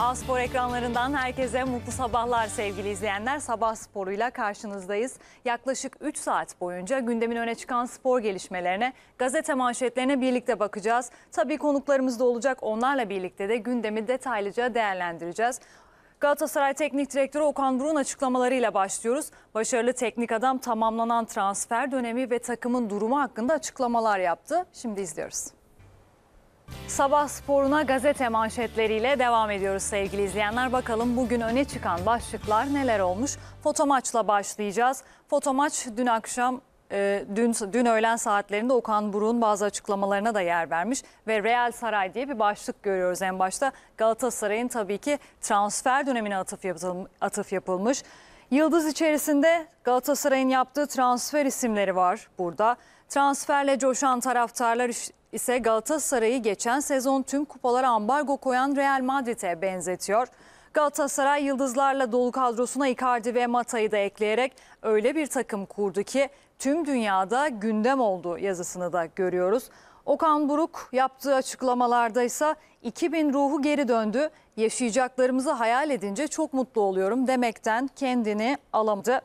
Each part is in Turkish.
A Spor ekranlarından herkese mutlu sabahlar sevgili izleyenler. Sabah sporuyla karşınızdayız. Yaklaşık 3 saat boyunca gündemin öne çıkan spor gelişmelerine, gazete manşetlerine birlikte bakacağız. Tabii konuklarımız da olacak. Onlarla birlikte de gündemi detaylıca değerlendireceğiz. Galatasaray Teknik Direktörü Okan Buruk'un açıklamalarıyla başlıyoruz. Başarılı teknik adam tamamlanan transfer dönemi ve takımın durumu hakkında açıklamalar yaptı. Şimdi izliyoruz. Sabah sporuna gazete manşetleriyle devam ediyoruz sevgili izleyenler. Bakalım bugün öne çıkan başlıklar neler olmuş? Fotomaçla başlayacağız. Fotomaç dün akşam e, dün dün öğlen saatlerinde Okan Buruk'un bazı açıklamalarına da yer vermiş ve Real Saray diye bir başlık görüyoruz en başta. Galatasaray'ın tabii ki transfer dönemine atıf, atıf yapılmış. Yıldız içerisinde Galatasaray'ın yaptığı transfer isimleri var burada. Transferle coşan taraftarlar ise Galatasaray'ı geçen sezon tüm kupalara ambargo koyan Real Madrid'e benzetiyor. Galatasaray yıldızlarla dolu kadrosuna Icardi ve Mata'yı da ekleyerek öyle bir takım kurdu ki tüm dünyada gündem oldu yazısını da görüyoruz. Okan Buruk yaptığı açıklamalarda ise 2000 ruhu geri döndü. Yaşayacaklarımızı hayal edince çok mutlu oluyorum demekten kendini alamadı.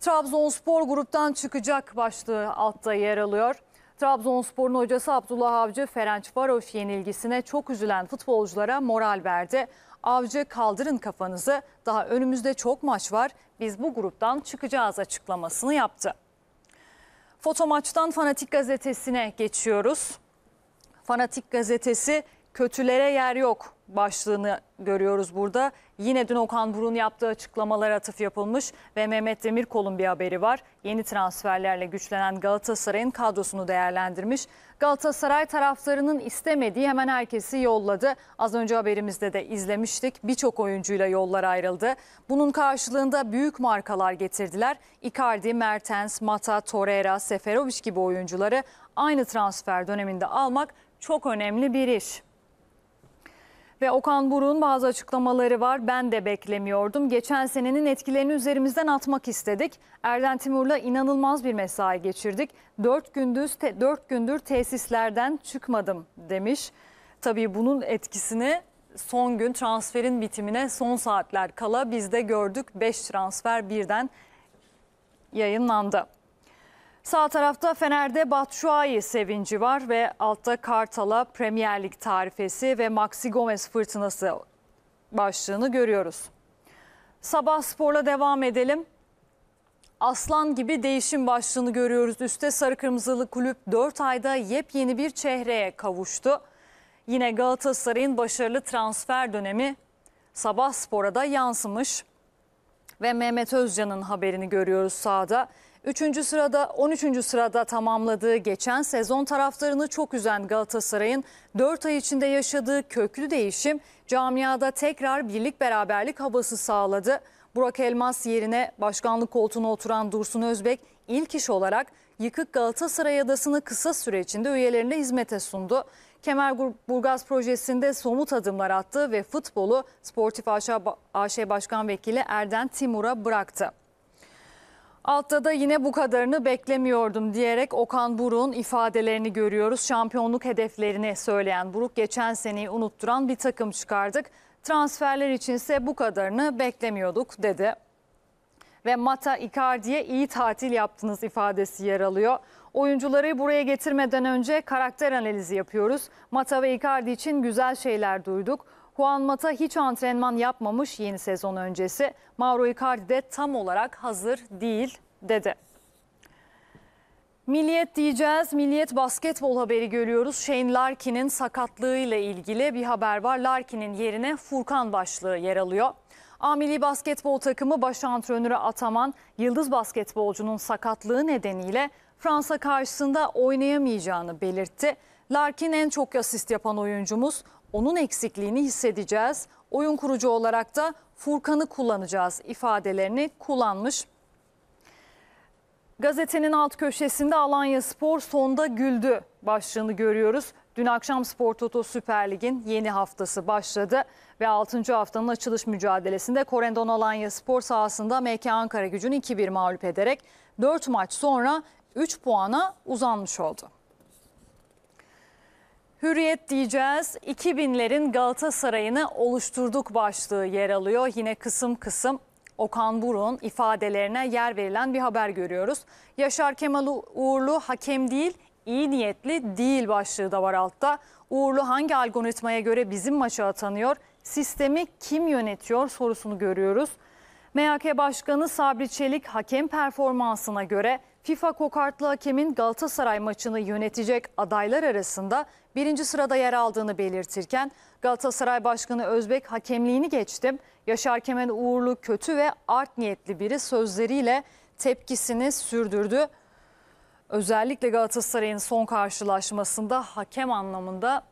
Trabzonspor gruptan çıkacak başlığı altta yer alıyor. Trabzonspor'un hocası Abdullah Avcı Ferenc Varoş yenilgisine çok üzülen futbolculara moral verdi. Avcı kaldırın kafanızı daha önümüzde çok maç var biz bu gruptan çıkacağız açıklamasını yaptı. Foto maçtan Fanatik gazetesine geçiyoruz. Fanatik gazetesi kötülere yer yok başlığını görüyoruz burada. Yine dün Okan Buruk'un yaptığı açıklamalara atıf yapılmış ve Mehmet Demirkol'un bir haberi var. Yeni transferlerle güçlenen Galatasaray'ın kadrosunu değerlendirmiş. Galatasaray taraftarının istemediği hemen herkesi yolladı. Az önce haberimizde de izlemiştik. Birçok oyuncuyla yollar ayrıldı. Bunun karşılığında büyük markalar getirdiler. Icardi, Mertens, Mata, Torreira, Seferovic gibi oyuncuları aynı transfer döneminde almak çok önemli bir iş. Ve Okan Buruk'un bazı açıklamaları var. Ben de beklemiyordum. Geçen senenin etkilerini üzerimizden atmak istedik. Erden Timur'la inanılmaz bir mesai geçirdik. Dört gündüz, te, dört gündür tesislerden çıkmadım demiş. Tabii bunun etkisini son gün transferin bitimine son saatler kala biz de gördük. Beş transfer birden yayınlandı. Sağ tarafta Fener'de Batshuayi sevinci var ve altta Kartal'a Premier Lig tarifesi ve Maxi Gomez fırtınası başlığını görüyoruz. Sabah sporla devam edelim. Aslan gibi değişim başlığını görüyoruz. Üste sarı kırmızılı kulüp 4 ayda yepyeni bir çehreye kavuştu. Yine Galatasaray'ın başarılı transfer dönemi Sabah Spor'a da yansımış. Ve Mehmet Özcan'ın haberini görüyoruz sahada. 3. sırada 13. sırada tamamladığı geçen sezon taraftarını çok üzen Galatasaray'ın 4 ay içinde yaşadığı köklü değişim camiada tekrar birlik beraberlik havası sağladı. Burak Elmas yerine başkanlık koltuğuna oturan Dursun Özbek ilk iş olarak yıkık Galatasaray adasını kısa süre içinde üyelerine hizmete sundu. Kemerburgaz projesinde somut adımlar attı ve futbolu Sportif AŞ Başkan Vekili Erden Timur'a bıraktı. Altta da yine bu kadarını beklemiyordum diyerek Okan Buruk'un ifadelerini görüyoruz. Şampiyonluk hedeflerini söyleyen Buruk geçen seneyi unutturan bir takım çıkardık. Transferler içinse bu kadarını beklemiyorduk dedi. Ve Mata Icardi'ye iyi tatil yaptınız ifadesi yer alıyor. Oyuncuları buraya getirmeden önce karakter analizi yapıyoruz. Mata ve Icardi için güzel şeyler duyduk. Juan Mata hiç antrenman yapmamış yeni sezon öncesi. Mauro Icardi de tam olarak hazır değil dedi. Milliyet diyeceğiz. Milliyet basketbol haberi görüyoruz. Shane Larkin'in sakatlığıyla ilgili bir haber var. Larkin'in yerine Furkan başlığı yer alıyor. Amili basketbol takımı baş antrenörü Ataman, yıldız basketbolcunun sakatlığı nedeniyle Fransa karşısında oynayamayacağını belirtti. Larkin en çok asist yapan oyuncumuz. Onun eksikliğini hissedeceğiz. Oyun kurucu olarak da Furkan'ı kullanacağız ifadelerini kullanmış. Gazetenin alt köşesinde Alanya Spor sonda güldü başlığını görüyoruz. Dün akşam Spor Toto Süper Lig'in yeni haftası başladı ve 6. haftanın açılış mücadelesinde Korendon Alanya Spor sahasında MK Ankara gücünü 2-1 mağlup ederek 4 maç sonra 3 puana uzanmış oldu. Hürriyet diyeceğiz. 2000'lerin Galatasaray'ını oluşturduk başlığı yer alıyor. Yine kısım kısım Okan Buruk'un ifadelerine yer verilen bir haber görüyoruz. Yaşar Kemal Uğurlu hakem değil, iyi niyetli değil başlığı da var altta. Uğurlu hangi algoritmaya göre bizim maça atanıyor? Sistemi kim yönetiyor sorusunu görüyoruz. MHK Başkanı Sabri Çelik hakem performansına göre FIFA kokartlı hakemin Galatasaray maçını yönetecek adaylar arasında birinci sırada yer aldığını belirtirken Galatasaray Başkanı Özbek hakemliğini geçtim. Yaşar Kemal Uğurlu kötü ve art niyetli biri sözleriyle tepkisini sürdürdü. Özellikle Galatasaray'ın son karşılaşmasında hakem anlamında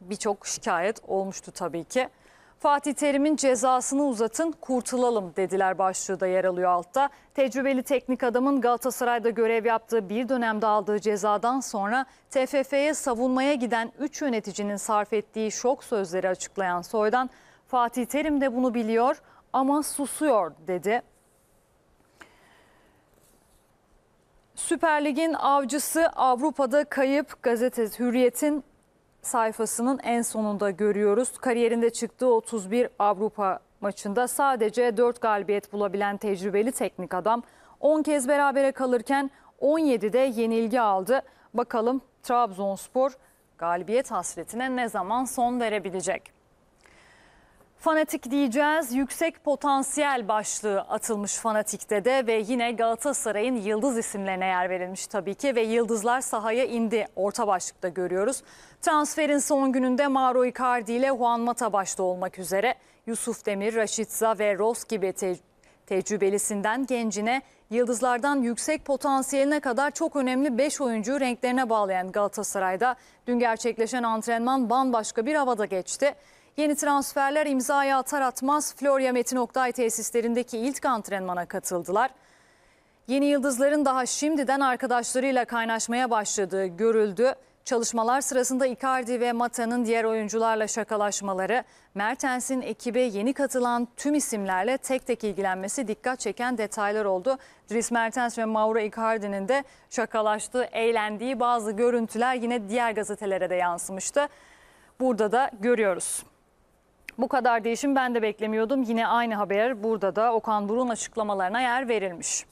birçok şikayet olmuştu tabii ki. Fatih Terim'in cezasını uzatın kurtulalım dediler başlığı da yer alıyor altta. Tecrübeli teknik adamın Galatasaray'da görev yaptığı bir dönemde aldığı cezadan sonra TFF'ye savunmaya giden 3 yöneticinin sarf ettiği şok sözleri açıklayan Soy'dan Fatih Terim de bunu biliyor ama susuyor dedi. Süper Lig'in avcısı Avrupa'da kayıp gazetesi Hürriyet'in sayfasının en sonunda görüyoruz. Kariyerinde çıktığı 31 Avrupa maçında sadece 4 galibiyet bulabilen tecrübeli teknik adam 10 kez berabere kalırken 17'de yenilgi aldı. Bakalım Trabzonspor galibiyet hasretine ne zaman son verebilecek? Fanatik diyeceğiz. Yüksek potansiyel başlığı atılmış Fanatik'te de ve yine Galatasaray'ın yıldız isimlerine yer verilmiş tabii ki ve yıldızlar sahaya indi. Orta başlıkta görüyoruz. Transferin son gününde Mauro Icardi ile Juan Mata başta olmak üzere Yusuf Demir, Raşitza ve Ross gibi te tecrübelisinden gencine yıldızlardan yüksek potansiyeline kadar çok önemli 5 oyuncuyu renklerine bağlayan Galatasaray'da dün gerçekleşen antrenman bambaşka bir havada geçti. Yeni transferler imzaya atar atmaz Florya Metin Oktay tesislerindeki ilk antrenmana katıldılar. Yeni yıldızların daha şimdiden arkadaşlarıyla kaynaşmaya başladığı görüldü. Çalışmalar sırasında Icardi ve Mata'nın diğer oyuncularla şakalaşmaları, Mertens'in ekibe yeni katılan tüm isimlerle tek tek ilgilenmesi dikkat çeken detaylar oldu. Dries Mertens ve Mauro Icardi'nin de şakalaştığı, eğlendiği bazı görüntüler yine diğer gazetelere de yansımıştı. Burada da görüyoruz. Bu kadar değişim ben de beklemiyordum. Yine aynı haber burada da Okan Buruk'un açıklamalarına yer verilmiş.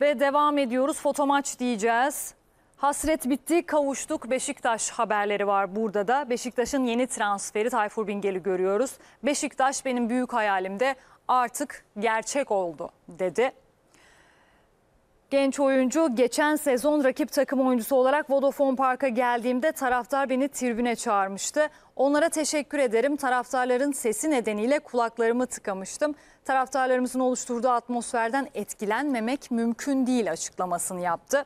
Ve devam ediyoruz. Fotomaç diyeceğiz. Hasret bitti, kavuştuk. Beşiktaş haberleri var burada da. Beşiktaş'ın yeni transferi Tayfur Bingel'i görüyoruz. Beşiktaş benim büyük hayalimde artık gerçek oldu dedi. Genç oyuncu geçen sezon rakip takım oyuncusu olarak Vodafone Park'a geldiğimde taraftar beni tribüne çağırmıştı. Onlara teşekkür ederim. Taraftarların sesi nedeniyle kulaklarımı tıkamıştım. Taraftarlarımızın oluşturduğu atmosferden etkilenmemek mümkün değil açıklamasını yaptı.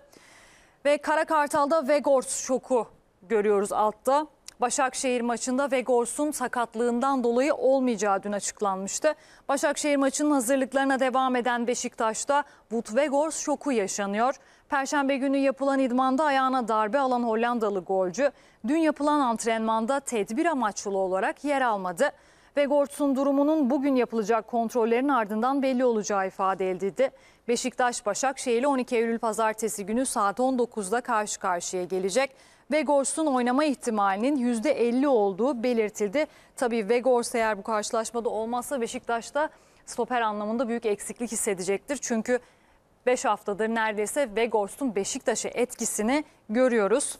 Ve Kara Kartal'da Vegors şoku görüyoruz altta. Başakşehir maçında Vegors'un sakatlığından dolayı olmayacağı dün açıklanmıştı. Başakşehir maçının hazırlıklarına devam eden Beşiktaş'ta Wout Vegors şoku yaşanıyor. Perşembe günü yapılan idmanda ayağına darbe alan Hollandalı golcü dün yapılan antrenmanda tedbir amaçlı olarak yer almadı. Vegors'un durumunun bugün yapılacak kontrollerin ardından belli olacağı ifade edildi. Beşiktaş Başakşehir'le 12 Eylül pazartesi günü saat 19'da karşı karşıya gelecek. Vegors'un oynama ihtimalinin %50 olduğu belirtildi. Tabii Vegors eğer bu karşılaşmada olmazsa Beşiktaş'ta stoper anlamında büyük eksiklik hissedecektir. Çünkü 5 haftadır neredeyse Vegors'un Beşiktaş'a etkisini görüyoruz.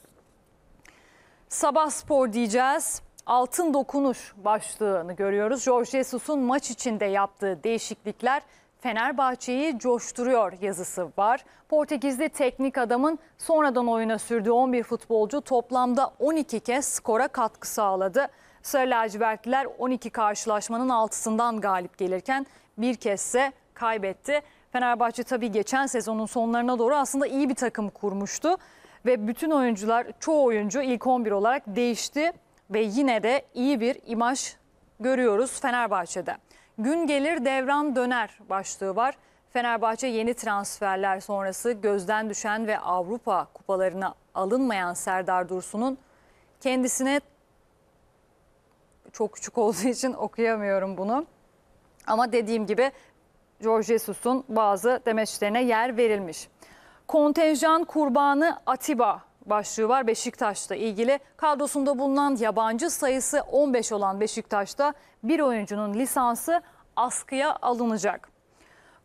Sabah spor diyeceğiz. Altın dokunuş başlığını görüyoruz. Jorge Jesus'un maç içinde yaptığı değişiklikler Fenerbahçe'yi coşturuyor yazısı var. Portekizli teknik adamın sonradan oyuna sürdüğü 11 futbolcu toplamda 12 kez skora katkı sağladı. Sarı lacivertliler 12 karşılaşmanın 6'sından galip gelirken bir kezde kaybetti. Fenerbahçe tabii geçen sezonun sonlarına doğru aslında iyi bir takım kurmuştu. Ve bütün oyuncular, çoğu oyuncu ilk 11 olarak değişti. Ve yine de iyi bir imaj görüyoruz Fenerbahçe'de. Gün gelir devran döner başlığı var. Fenerbahçe yeni transferler sonrası gözden düşen ve Avrupa kupalarına alınmayan Serdar Dursun'un kendisine çok küçük olduğu için okuyamıyorum bunu. Ama dediğim gibi George Jesus'un bazı demeçlerine yer verilmiş. Kontenjan kurbanı Atiba başlığı var Beşiktaş'ta ilgili. Kadrosunda bulunan yabancı sayısı 15 olan Beşiktaş'ta bir oyuncunun lisansı askıya alınacak.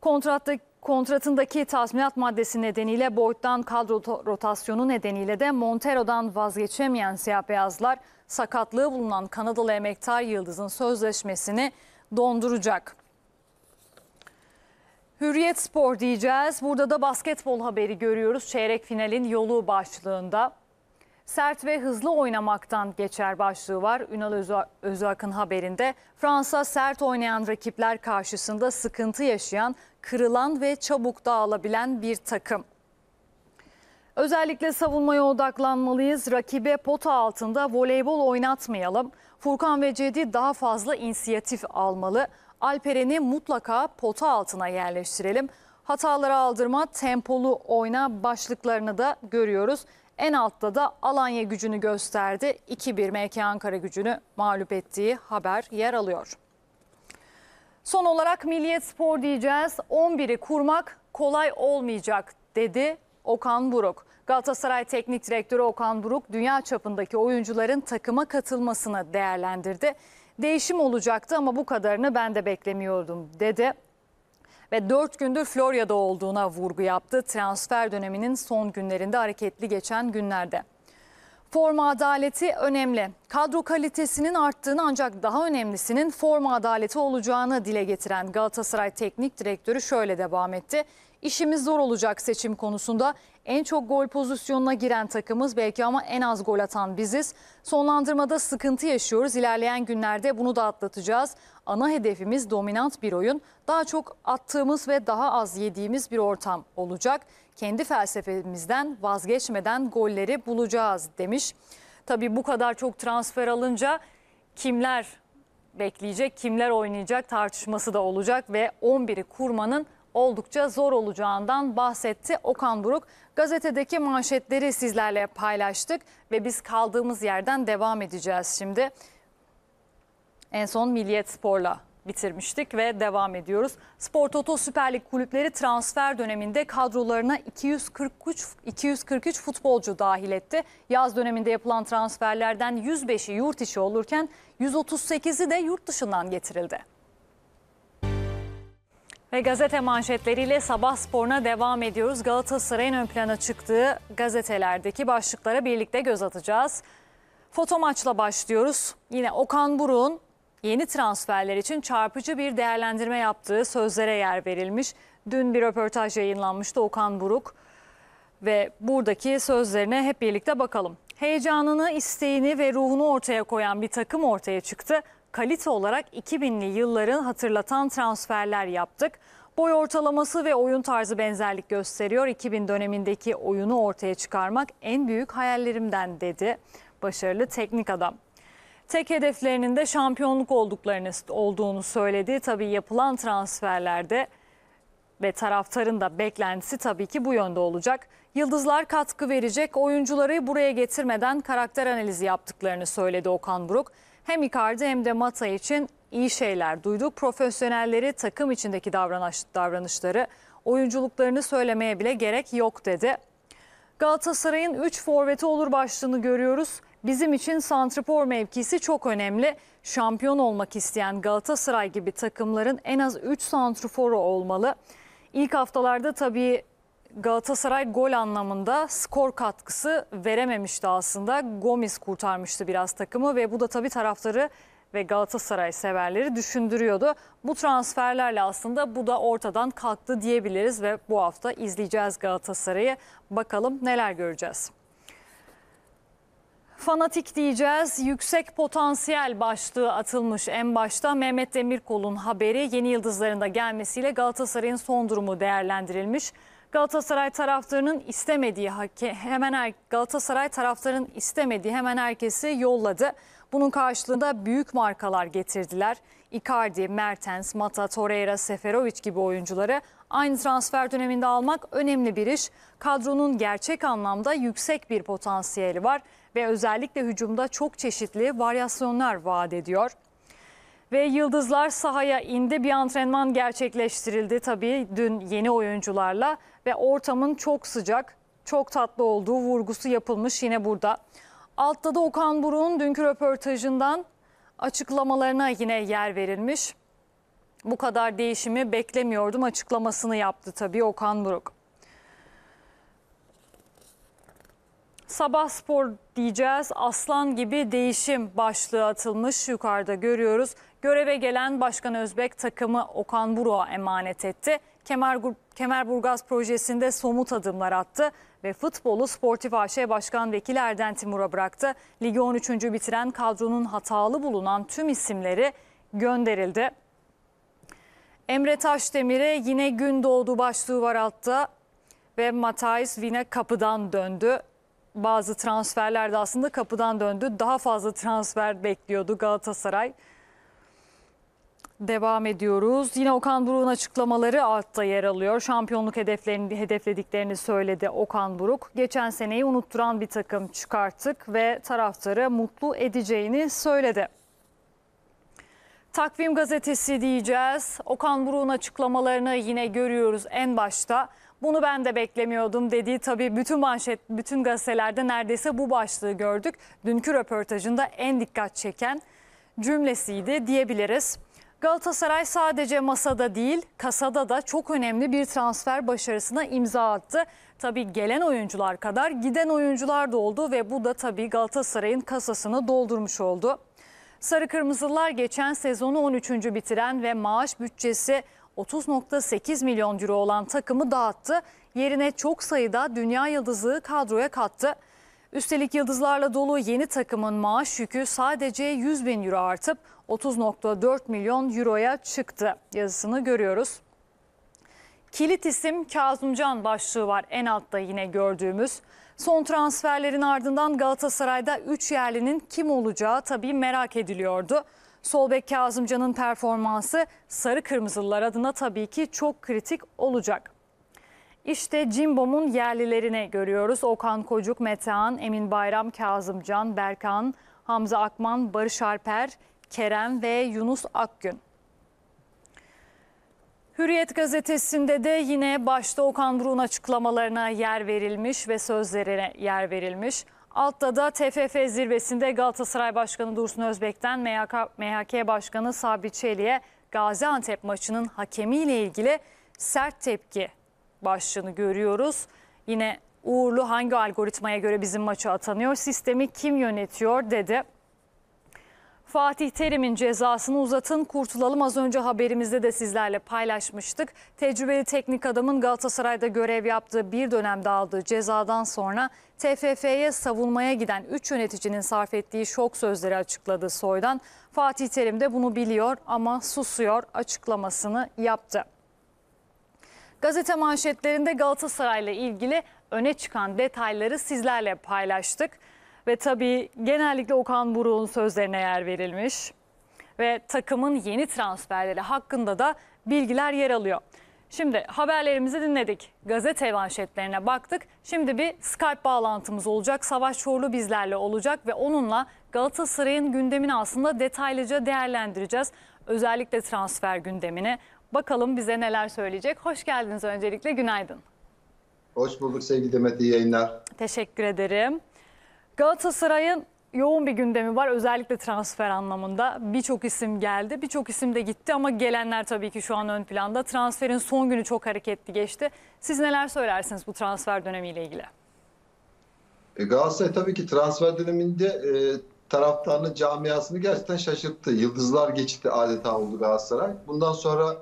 Kontratta, kontratındaki tazminat maddesi nedeniyle Boyd'dan kadro rotasyonu nedeniyle de Montero'dan vazgeçemeyen siyah beyazlar sakatlığı bulunan Kanadalı emektar Yıldız'ın sözleşmesini donduracak. Hürriyet Spor diyeceğiz. Burada da basketbol haberi görüyoruz. Çeyrek finalin yolu başlığında. Sert ve hızlı oynamaktan geçer başlığı var. Ünal Özak'ın haberinde. Fransa sert oynayan rakipler karşısında sıkıntı yaşayan, kırılan ve çabuk dağılabilen bir takım. Özellikle savunmaya odaklanmalıyız. Rakibe pota altında voleybol oynatmayalım. Furkan ve Cedi daha fazla inisiyatif almalı. Alperen'i mutlaka pota altına yerleştirelim. Hataları aldırma, tempolu oyna başlıklarını da görüyoruz. En altta da Alanya gücünü gösterdi. 2-1 MK Ankara gücünü mağlup ettiği haber yer alıyor. Son olarak Milliyet Spor diyeceğiz. 11'i kurmak kolay olmayacak dedi Okan Buruk. Galatasaray Teknik Direktörü Okan Buruk dünya çapındaki oyuncuların takıma katılmasını değerlendirdi. Değişim olacaktı ama bu kadarını ben de beklemiyordum dedi. Ve 4 gündür Florya'da olduğuna vurgu yaptı transfer döneminin son günlerinde hareketli geçen günlerde. Forma adaleti önemli. Kadro kalitesinin arttığını ancak daha önemlisinin forma adaleti olacağını dile getiren Galatasaray Teknik Direktörü şöyle devam etti. İşimiz zor olacak seçim konusunda. En çok gol pozisyonuna giren takımız belki ama en az gol atan biziz. Sonlandırmada sıkıntı yaşıyoruz. İlerleyen günlerde bunu da atlatacağız. Ana hedefimiz dominant bir oyun. Daha çok attığımız ve daha az yediğimiz bir ortam olacak. Kendi felsefemizden vazgeçmeden golleri bulacağız demiş. Tabii bu kadar çok transfer alınca kimler bekleyecek, kimler oynayacak tartışması da olacak ve 11'i kurmanın oldukça zor olacağından bahsetti Okan Buruk. Gazetedeki manşetleri sizlerle paylaştık ve biz kaldığımız yerden devam edeceğiz şimdi. En son Milliyet Spor'la bitirmiştik ve devam ediyoruz. Spor Toto Süper Lig kulüpleri transfer döneminde kadrolarına 243 243 futbolcu dahil etti. Yaz döneminde yapılan transferlerden 105'i yurt içi olurken 138'i de yurt dışından getirildi. Ve gazete manşetleriyle sabah sporuna devam ediyoruz. Galatasaray'ın ön plana çıktığı gazetelerdeki başlıklara birlikte göz atacağız. Foto maçla başlıyoruz. Yine Okan Buruk'un yeni transferler için çarpıcı bir değerlendirme yaptığı sözlere yer verilmiş. Dün bir röportaj yayınlanmıştı Okan Buruk ve buradaki sözlerine hep birlikte bakalım. Heyecanını, isteğini ve ruhunu ortaya koyan bir takım ortaya çıktı kalite olarak 2000'li yılların hatırlatan transferler yaptık. Boy ortalaması ve oyun tarzı benzerlik gösteriyor. 2000 dönemindeki oyunu ortaya çıkarmak en büyük hayallerimden dedi başarılı teknik adam. Tek hedeflerinin de şampiyonluk olduklarını olduğunu söyledi. Tabii yapılan transferlerde ve taraftarın da beklentisi tabii ki bu yönde olacak. Yıldızlar katkı verecek. Oyuncuları buraya getirmeden karakter analizi yaptıklarını söyledi Okan Buruk. Hem Icardi hem de Mata için iyi şeyler duyduk. Profesyonelleri takım içindeki davranış, davranışları, oyunculuklarını söylemeye bile gerek yok dedi. Galatasaray'ın 3 forveti olur başlığını görüyoruz. Bizim için santrfor mevkisi çok önemli. Şampiyon olmak isteyen Galatasaray gibi takımların en az 3 santrforu olmalı. İlk haftalarda tabii Galatasaray gol anlamında skor katkısı verememişti aslında. Gomis kurtarmıştı biraz takımı ve bu da tabii taraftarı ve Galatasaray severleri düşündürüyordu. Bu transferlerle aslında bu da ortadan kalktı diyebiliriz ve bu hafta izleyeceğiz Galatasaray'ı. Bakalım neler göreceğiz. Fanatik diyeceğiz. Yüksek potansiyel başlığı atılmış en başta. Mehmet Demirkol'un haberi yeni yıldızların da gelmesiyle Galatasaray'ın son durumu değerlendirilmiş. Galatasaray taraftarının istemediği hemen her, Galatasaray taraftarının istemediği hemen herkesi yolladı. Bunun karşılığında büyük markalar getirdiler. Icardi, Mertens, Mata, Torreira, Seferovic gibi oyuncuları aynı transfer döneminde almak önemli bir iş. Kadronun gerçek anlamda yüksek bir potansiyeli var ve özellikle hücumda çok çeşitli varyasyonlar vaat ediyor. Ve Yıldızlar sahaya indi. Bir antrenman gerçekleştirildi tabii dün yeni oyuncularla ve ortamın çok sıcak, çok tatlı olduğu vurgusu yapılmış yine burada. Altta da Okan Buruk'un dünkü röportajından açıklamalarına yine yer verilmiş. Bu kadar değişimi beklemiyordum açıklamasını yaptı tabii Okan Buruk. Sabah spor diyeceğiz. Aslan gibi değişim başlığı atılmış yukarıda görüyoruz. Göreve gelen Başkan Özbek takımı Okan Buruk'a emanet etti. Kemer, Kemerburgaz projesinde somut adımlar attı ve futbolu Sportif AŞ Başkan Vekili Erden Timur'a bıraktı. Ligi 13. bitiren kadronun hatalı bulunan tüm isimleri gönderildi. Emre Taşdemir'e yine gün doğdu başlığı var altta ve Matthijs yine kapıdan döndü. Bazı transferler de aslında kapıdan döndü. Daha fazla transfer bekliyordu Galatasaray. Devam ediyoruz. Yine Okan Buruk'un açıklamaları altta yer alıyor. Şampiyonluk hedeflerini hedeflediklerini söyledi Okan Buruk. Geçen seneyi unutturan bir takım çıkarttık ve taraftarı mutlu edeceğini söyledi. Takvim gazetesi diyeceğiz. Okan Buruk'un açıklamalarını yine görüyoruz en başta. Bunu ben de beklemiyordum dediği tabii bütün manşet, bütün gazetelerde neredeyse bu başlığı gördük. Dünkü röportajında en dikkat çeken cümlesiydi diyebiliriz. Galatasaray sadece masada değil, kasada da çok önemli bir transfer başarısına imza attı. Tabii gelen oyuncular kadar giden oyuncular da oldu ve bu da tabii Galatasaray'ın kasasını doldurmuş oldu. Sarı Kırmızılar geçen sezonu 13. bitiren ve maaş bütçesi 30.8 milyon euro olan takımı dağıttı. Yerine çok sayıda dünya yıldızı kadroya kattı. Üstelik yıldızlarla dolu yeni takımın maaş yükü sadece 100 bin euro artıp 30.4 milyon euroya çıktı yazısını görüyoruz. Kilit isim Kazımcan başlığı var en altta yine gördüğümüz. Son transferlerin ardından Galatasaray'da 3 yerlinin kim olacağı tabii merak ediliyordu. Solbek Kazımcan'ın performansı Sarı Kırmızılılar adına tabii ki çok kritik olacak. İşte Cimbom'un yerlilerini görüyoruz. Okan Kocuk, Metehan, Emin Bayram, Kazımcan, Berkan, Hamza Akman, Barış Alper, Kerem ve Yunus Akgün. Hürriyet gazetesinde de yine başta Okan Buruk'un açıklamalarına yer verilmiş ve sözlerine yer verilmiş. Altta da TFF zirvesinde Galatasaray Başkanı Dursun Özbek'ten MHK, MHK Başkanı Sabri Çelik'e Gaziantep maçının hakemiyle ilgili sert tepki başlığını görüyoruz. Yine Uğurlu hangi algoritmaya göre bizim maçı atanıyor, sistemi kim yönetiyor dedi. Fatih Terim'in cezasını uzatın kurtulalım az önce haberimizde de sizlerle paylaşmıştık. Tecrübeli teknik adamın Galatasaray'da görev yaptığı bir dönemde aldığı cezadan sonra TFF'ye savunmaya giden 3 yöneticinin sarf ettiği şok sözleri açıkladı Soy'dan. Fatih Terim de bunu biliyor ama susuyor açıklamasını yaptı. Gazete manşetlerinde Galatasaray'la ilgili öne çıkan detayları sizlerle paylaştık. Ve tabii genellikle Okan Buruk'un sözlerine yer verilmiş. Ve takımın yeni transferleri hakkında da bilgiler yer alıyor. Şimdi haberlerimizi dinledik. Gazete manşetlerine baktık. Şimdi bir Skype bağlantımız olacak. Savaş Çorlu bizlerle olacak ve onunla Galatasaray'ın gündemini aslında detaylıca değerlendireceğiz. Özellikle transfer gündemini. Bakalım bize neler söyleyecek. Hoş geldiniz öncelikle. Günaydın. Hoş bulduk sevgili Demet. İyi yayınlar. Teşekkür ederim. Galatasaray'ın yoğun bir gündemi var özellikle transfer anlamında. Birçok isim geldi, birçok isim de gitti ama gelenler tabii ki şu an ön planda. Transferin son günü çok hareketli geçti. Siz neler söylersiniz bu transfer dönemiyle ilgili? E, Galatasaray tabii ki transfer döneminde e, taraftarını, camiasını gerçekten şaşırttı. Yıldızlar geçti adeta oldu Galatasaray. Bundan sonra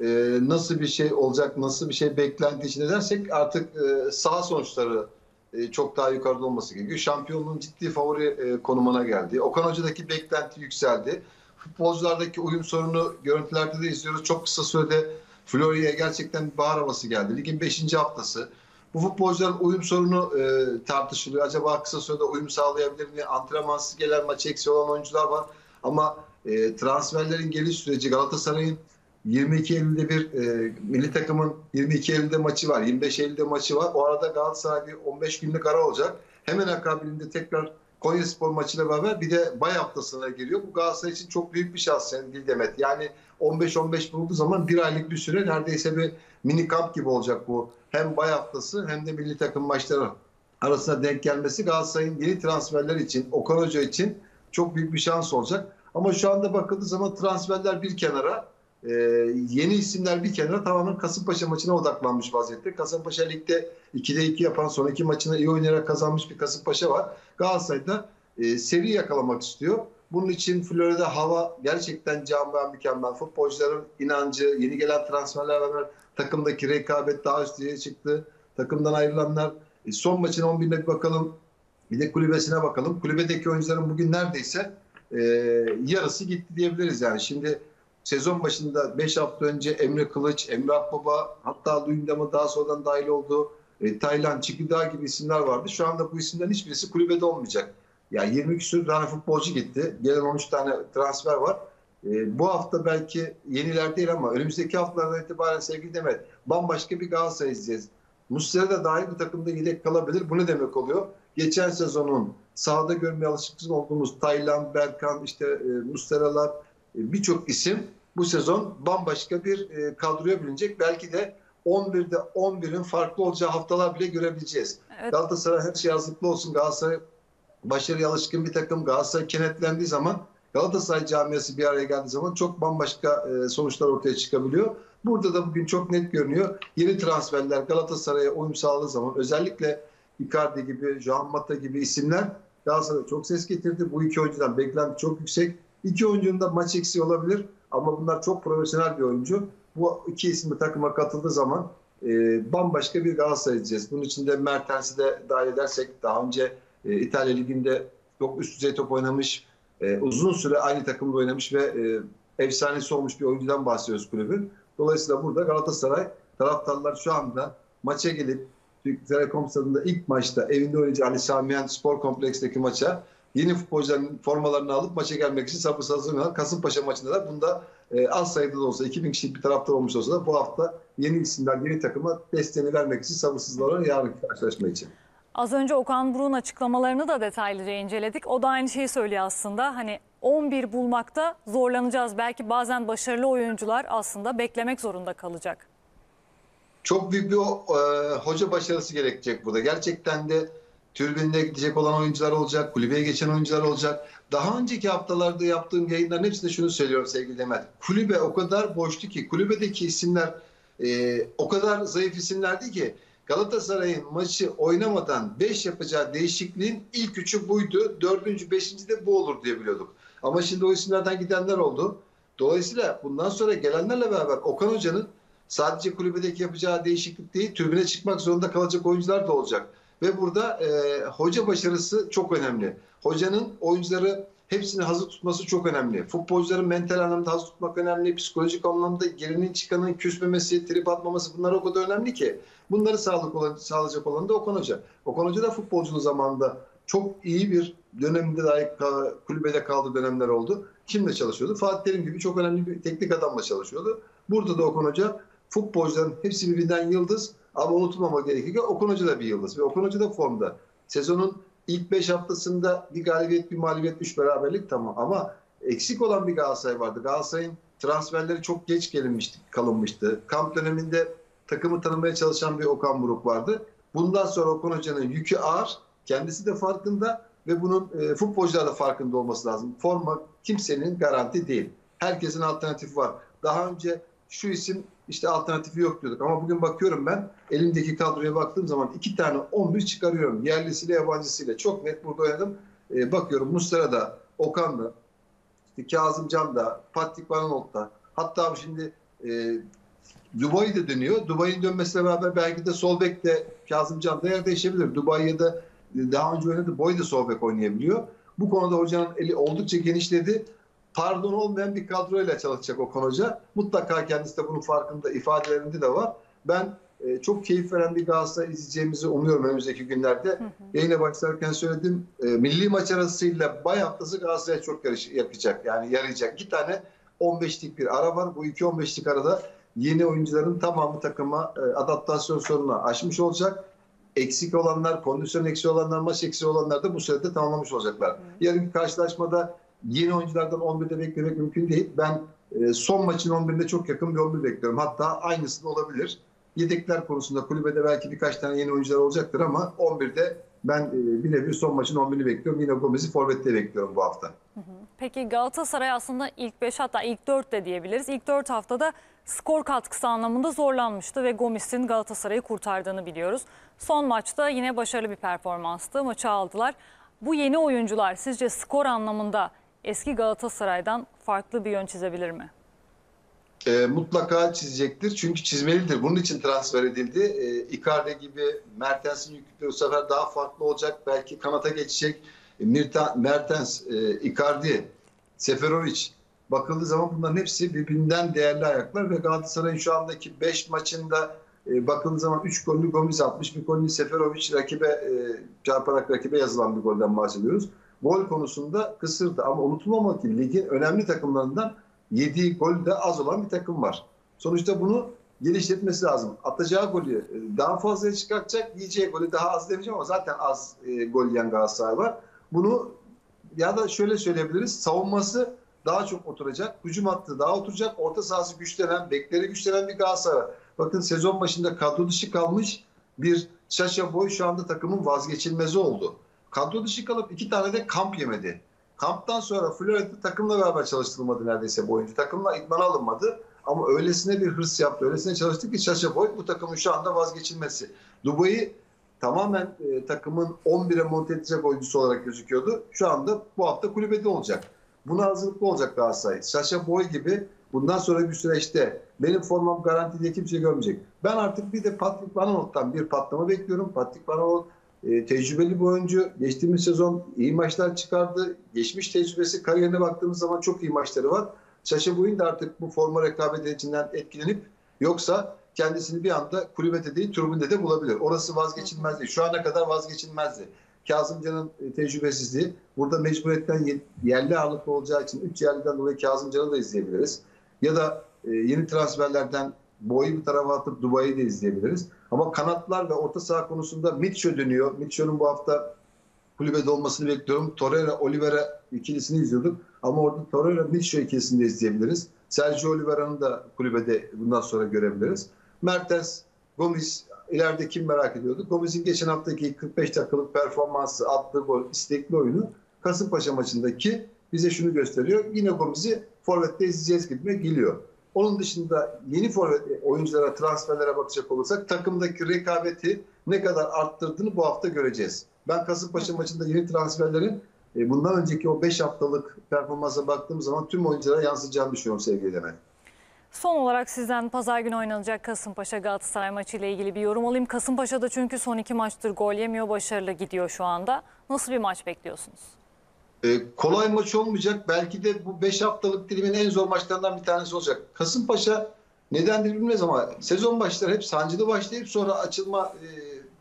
e, nasıl bir şey olacak, nasıl bir şey beklenti içinde dersek artık e, sağ sonuçları e, çok daha yukarıda olması gerekiyor. Şampiyonluğun ciddi favori e, konumuna geldi. Okan Hoca'daki beklenti yükseldi. Futbolculardaki uyum sorunu görüntülerde de izliyoruz. Çok kısa sürede Florya'ya gerçekten bahar havası geldi. Ligin 5. haftası. Bu futbolcuların uyum sorunu e, tartışılıyor. Acaba kısa sürede uyum sağlayabilir mi? Antrenmansız gelen maç eksi olan oyuncular var. Ama e, transferlerin geliş süreci Galatasaray'ın 22 Eylül'de bir e, milli takımın 22 Eylül'de maçı var. 25 Eylül'de maçı var. O arada Galatasaray bir 15 günlük ara olacak. Hemen akabinde tekrar Konya Spor maçıyla beraber bir de bay haftasına giriyor. Bu Galatasaray için çok büyük bir şans sevgili Demet. Yani 15-15 bulduğu zaman bir aylık bir süre neredeyse bir mini kamp gibi olacak bu. Hem bay haftası hem de milli takım maçları arasına denk gelmesi Galatasaray'ın yeni transferler için, Okan Hoca için çok büyük bir şans olacak. Ama şu anda bakıldığı zaman transferler bir kenara, e, yeni isimler bir kenara tamamen Kasımpaşa maçına odaklanmış vaziyette. Kasımpaşa Lig'de 2'de 2 yapan son iki maçını iyi oynayarak kazanmış bir Kasımpaşa var. Galatasaray'da e, seri yakalamak istiyor. Bunun için Florida hava gerçekten camia mükemmel. Futbolcuların inancı, yeni gelen transferlerle beraber takımdaki rekabet daha üst düzeye çıktı. Takımdan ayrılanlar. E, son maçın 11'ine bir bakalım. Bir de kulübesine bakalım. Kulübedeki oyuncuların bugün neredeyse e, yarısı gitti diyebiliriz yani. Şimdi sezon başında 5 hafta önce Emre Kılıç, Emre Akbaba hatta Luyendam'ı daha sonradan dahil olduğu e, Taylan, Çikidağ gibi isimler vardı. Şu anda bu isimlerin hiçbirisi kulübede olmayacak. Yani 20 küsur tane futbolcu gitti. Gelen 13 tane transfer var. E, bu hafta belki yeniler değil ama önümüzdeki haftalardan itibaren sevgili Demet bambaşka bir Galatasaray izleyeceğiz. Muslera da dahil bir takımda yedek kalabilir. Bu ne demek oluyor? Geçen sezonun sahada görmeye alışık olduğumuz Taylan, Berkan, işte e, Muslera'lar birçok isim bu sezon bambaşka bir e, kadroya bürünecek. Belki de 11'de 11'in farklı olacağı haftalar bile görebileceğiz. Evet. Galatasaray her şey hazırlıklı olsun. Galatasaray başarıya alışkın bir takım. Galatasaray kenetlendiği zaman Galatasaray camiası bir araya geldiği zaman çok bambaşka e, sonuçlar ortaya çıkabiliyor. Burada da bugün çok net görünüyor. Yeni transferler Galatasaray'a uyum sağladığı zaman özellikle Icardi gibi, João Mata gibi isimler Galatasaray'a çok ses getirdi. Bu iki oyuncudan beklenti çok yüksek. İki oyuncunun da maç eksiği olabilir ama bunlar çok profesyonel bir oyuncu. Bu iki isimli takıma katıldığı zaman e, bambaşka bir Galatasaray izleyeceğiz. Bunun içinde Mertens'i de dahil edersek daha önce e, İtalya Ligi'nde çok üst düzey top oynamış, e, uzun süre aynı takımda oynamış ve e, efsanesi olmuş bir oyuncudan bahsediyoruz kulübün. Dolayısıyla burada Galatasaray taraftarlar şu anda maça gelip Türk Telekom Stadı'nda ilk maçta evinde oynayacağı Ali Samiyen Spor Kompleks'teki maça yeni futbolcuların formalarını alıp maça gelmek için sabırsızlanıyorlar. Kasımpaşa maçında da bunda e, az sayıda da olsa 2000 kişilik bir taraftar olmuş olsa da bu hafta yeni isimler, yeni takıma desteğini vermek için sabırsızlanıyorlar yarınki karşılaşma için. Az önce Okan Buruk'un açıklamalarını da detaylıca inceledik. O da aynı şeyi söylüyor aslında. Hani 11 bulmakta zorlanacağız. Belki bazen başarılı oyuncular aslında beklemek zorunda kalacak. Çok büyük bir e, hoca başarısı gerekecek burada. Gerçekten de türbinde gidecek olan oyuncular olacak, kulübeye geçen oyuncular olacak. Daha önceki haftalarda yaptığım yayınların hepsinde şunu söylüyorum sevgili Demet. Kulübe o kadar boştu ki, kulübedeki isimler e, o kadar zayıf isimlerdi ki Galatasaray'ın maçı oynamadan 5 yapacağı değişikliğin ilk üçü buydu. Dördüncü, beşinci de bu olur diye biliyorduk. Ama şimdi o isimlerden gidenler oldu. Dolayısıyla bundan sonra gelenlerle beraber Okan Hoca'nın sadece kulübedeki yapacağı değişiklik değil, tribüne çıkmak zorunda kalacak oyuncular da olacak. Ve burada e, hoca başarısı çok önemli. Hocanın oyuncuları hepsini hazır tutması çok önemli. Futbolcuların mental anlamda hazır tutmak önemli. Psikolojik anlamda gerinin çıkanın küsmemesi, trip atmaması bunlar o kadar önemli ki. Bunları sağlık olan, sağlayacak olan da Okan Hoca. Okan Hoca da futbolcunun zamanında çok iyi bir döneminde dahi kulübede kaldığı dönemler oldu. Kimle çalışıyordu? Fatih Terim gibi çok önemli bir teknik adamla çalışıyordu. Burada da Okan Hoca futbolcuların hepsi birbirinden yıldız ama unutmamak gerekiyor ki Okan da bir yıldız ve Okan da formda. Sezonun ilk 5 haftasında bir galibiyet, bir mağlubiyet, 3 beraberlik tamam ama eksik olan bir Galatasaray vardı. Galatasaray'ın transferleri çok geç gelinmişti, kalınmıştı. Kamp döneminde takımı tanımaya çalışan bir Okan Buruk vardı. Bundan sonra Okan Hoca'nın yükü ağır, kendisi de farkında ve bunun e, futbolcular da farkında olması lazım. Forma kimsenin garanti değil. Herkesin alternatifi var. Daha önce şu isim işte alternatifi yok diyorduk. Ama bugün bakıyorum ben elimdeki kadroya baktığım zaman iki tane 11 çıkarıyorum. Yerlisiyle yabancısıyla. Çok net burada oynadım. E, bakıyorum Muslera da, Okan da, işte Kazım Can da, Patrik Van Aanholt da. Hatta şimdi e, Dubai de dönüyor. Dubai'nin dönmesiyle beraber belki de sol bek de Kazım Can da yer değişebilir. Dubai ya da daha önce oynadı. Boy da sol bek oynayabiliyor. Bu konuda hocanın eli oldukça genişledi pardon olmayan bir kadroyla çalışacak Okan Hoca. Mutlaka kendisi de bunun farkında ifadelerinde de var. Ben e, çok keyif veren bir Galatasaray izleyeceğimizi umuyorum önümüzdeki günlerde. Hı hı. Yayına başlarken söyledim. E, milli maç arasıyla bay haftası Galatasaray'a çok yarış, yapacak. Yani yarayacak. İki tane 15'lik bir ara var. Bu iki 15'lik arada yeni oyuncuların tamamı takıma e, adaptasyon sorununu aşmış olacak. eksik olanlar, kondisyon eksiği olanlar, maç eksiği olanlar da bu sürede tamamlamış olacaklar. Yarınki karşılaşmada yeni oyunculardan 11'de beklemek mümkün değil. Ben e, son maçın 11'inde çok yakın bir 11 bekliyorum. Hatta aynısı da olabilir. Yedekler konusunda kulübede belki birkaç tane yeni oyuncular olacaktır ama 11'de ben e, birebir son maçın 11'ini bekliyorum. Yine Gomez'i forvette bekliyorum bu hafta. Peki Galatasaray aslında ilk 5 hatta ilk 4 de diyebiliriz. İlk 4 haftada skor katkısı anlamında zorlanmıştı ve Gomis'in Galatasaray'ı kurtardığını biliyoruz. Son maçta yine başarılı bir performanstı. Maçı aldılar. Bu yeni oyuncular sizce skor anlamında eski Galatasaray'dan farklı bir yön çizebilir mi? E, mutlaka çizecektir. Çünkü çizmelidir. Bunun için transfer edildi. E, Icardi gibi Mertens'in yükleri bu sefer daha farklı olacak. Belki kanata geçecek. E, Mirta, Mertens, e, Icardi, Seferovic bakıldığı zaman bunların hepsi birbirinden değerli ayaklar ve Galatasaray'ın şu andaki 5 maçında e, bakıldığı zaman 3 golünü Gomis atmış, bir golünü Seferovic rakibe e, çarparak rakibe yazılan bir golden bahsediyoruz. Gol konusunda kısırdı ama unutulmamak ki ligin önemli takımlarından yediği gol de az olan bir takım var. Sonuçta bunu geliştirmesi lazım. Atacağı golü e, daha fazla çıkartacak, yiyeceği golü daha az demeyeceğim ama zaten az e, gol yiyen Galatasaray var. Bunu ya da şöyle söyleyebiliriz. Savunması daha çok oturacak. Hücum hattı daha oturacak. Orta sahası güçlenen, bekleri güçlenen bir Galatasaray. Bakın sezon başında kadro dışı kalmış bir Şaşa Boy şu anda takımın vazgeçilmezi oldu. Kadro dışı kalıp iki tane de kamp yemedi. Kamptan sonra Florida takımla beraber çalıştırılmadı neredeyse bu oyuncu. Takımla idmana alınmadı. Ama öylesine bir hırs yaptı, öylesine çalıştı ki Şaşa Boy bu takımın şu anda vazgeçilmesi. Dubai'yi tamamen e, takımın 11'e monte edecek oyuncusu olarak gözüküyordu. Şu anda bu hafta kulübede olacak. Buna hazırlıklı olacak Galatasaray. Şaşa Boy gibi bundan sonra bir süreçte benim formam garanti diye kimse görmeyecek. Ben artık bir de Patrick Van bir patlama bekliyorum. Patrick Van e, tecrübeli bir oyuncu. Geçtiğimiz sezon iyi maçlar çıkardı. Geçmiş tecrübesi kariyerine baktığımız zaman çok iyi maçları var. Şaşa Boy'un da artık bu forma rekabeti içinden etkilenip yoksa kendisini bir anda kulübede değil tribünde de bulabilir. Orası vazgeçilmezdi. Şu ana kadar vazgeçilmezdi. Kazımcan'ın e, tecrübesizliği burada mecburiyetten ye- yerli ağırlıklı olacağı için 3 yerliden dolayı Kazımcan'ı da izleyebiliriz. Ya da e, yeni transferlerden boyu bir tarafa atıp Dubai'yi de izleyebiliriz. Ama kanatlar ve orta saha konusunda Mitchell dönüyor. Mitchell'ın bu hafta kulübede olmasını bekliyorum. Torreira, Oliveira ikilisini izliyorduk. Ama orada Torreira, Mitchell ikilisini de izleyebiliriz. Sergio Oliveira'nı da kulübede bundan sonra görebiliriz. Mertens, Gomis ileride kim merak ediyordu? Gomis'in geçen haftaki 45 dakikalık performansı, attığı gol, istekli oyunu Kasımpaşa maçındaki bize şunu gösteriyor. Yine Gomis'i forvette izleyeceğiz gibi geliyor. Onun dışında yeni forvet oyunculara, transferlere bakacak olursak takımdaki rekabeti ne kadar arttırdığını bu hafta göreceğiz. Ben Kasımpaşa maçında yeni transferlerin e, bundan önceki o 5 haftalık performansa baktığım zaman tüm oyunculara yansıyacağını düşünüyorum sevgili Demet. Son olarak sizden pazar günü oynanacak Kasımpaşa Galatasaray maçı ile ilgili bir yorum alayım. Kasımpaşa'da çünkü son iki maçtır gol yemiyor, başarılı gidiyor şu anda. Nasıl bir maç bekliyorsunuz? E, kolay maç olmayacak. Belki de bu 5 haftalık dilimin en zor maçlarından bir tanesi olacak. Kasımpaşa nedendir bilmez ama sezon başları hep sancılı başlayıp sonra açılma e,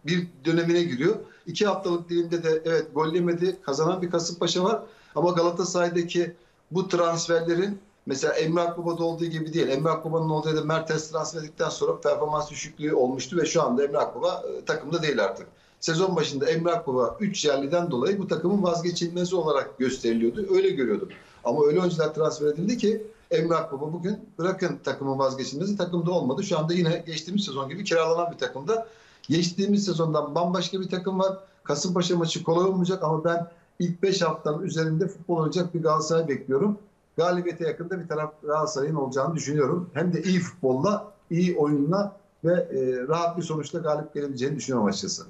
bir dönemine giriyor. 2 haftalık dilimde de evet gol yemedi. Kazanan bir Kasımpaşa var. Ama Galatasaray'daki bu transferlerin mesela Emre Akbaba'da olduğu gibi değil. Emre Akbaba'nın olduğu yerde Mertens transfer edildikten sonra performans düşüklüğü olmuştu ve şu anda Emre Akbaba e, takımda değil artık. Sezon başında Emre Akbaba 3 yerliden dolayı bu takımın vazgeçilmezi olarak gösteriliyordu. Öyle görüyordum. Ama öyle oyuncular transfer edildi ki Emre Akbaba bugün bırakın takımın vazgeçilmezi takımda olmadı. Şu anda yine geçtiğimiz sezon gibi kiralanan bir takımda. Geçtiğimiz sezondan bambaşka bir takım var. Kasımpaşa maçı kolay olmayacak ama ben ilk 5 haftanın üzerinde futbol oynayacak bir Galatasaray bekliyorum. Galibiyete yakında bir taraf Galatasaray'ın olacağını düşünüyorum. Hem de iyi futbolla, iyi oyunla ve e, rahat bir sonuçla galip gelebileceğini düşünüyorum açıkçası.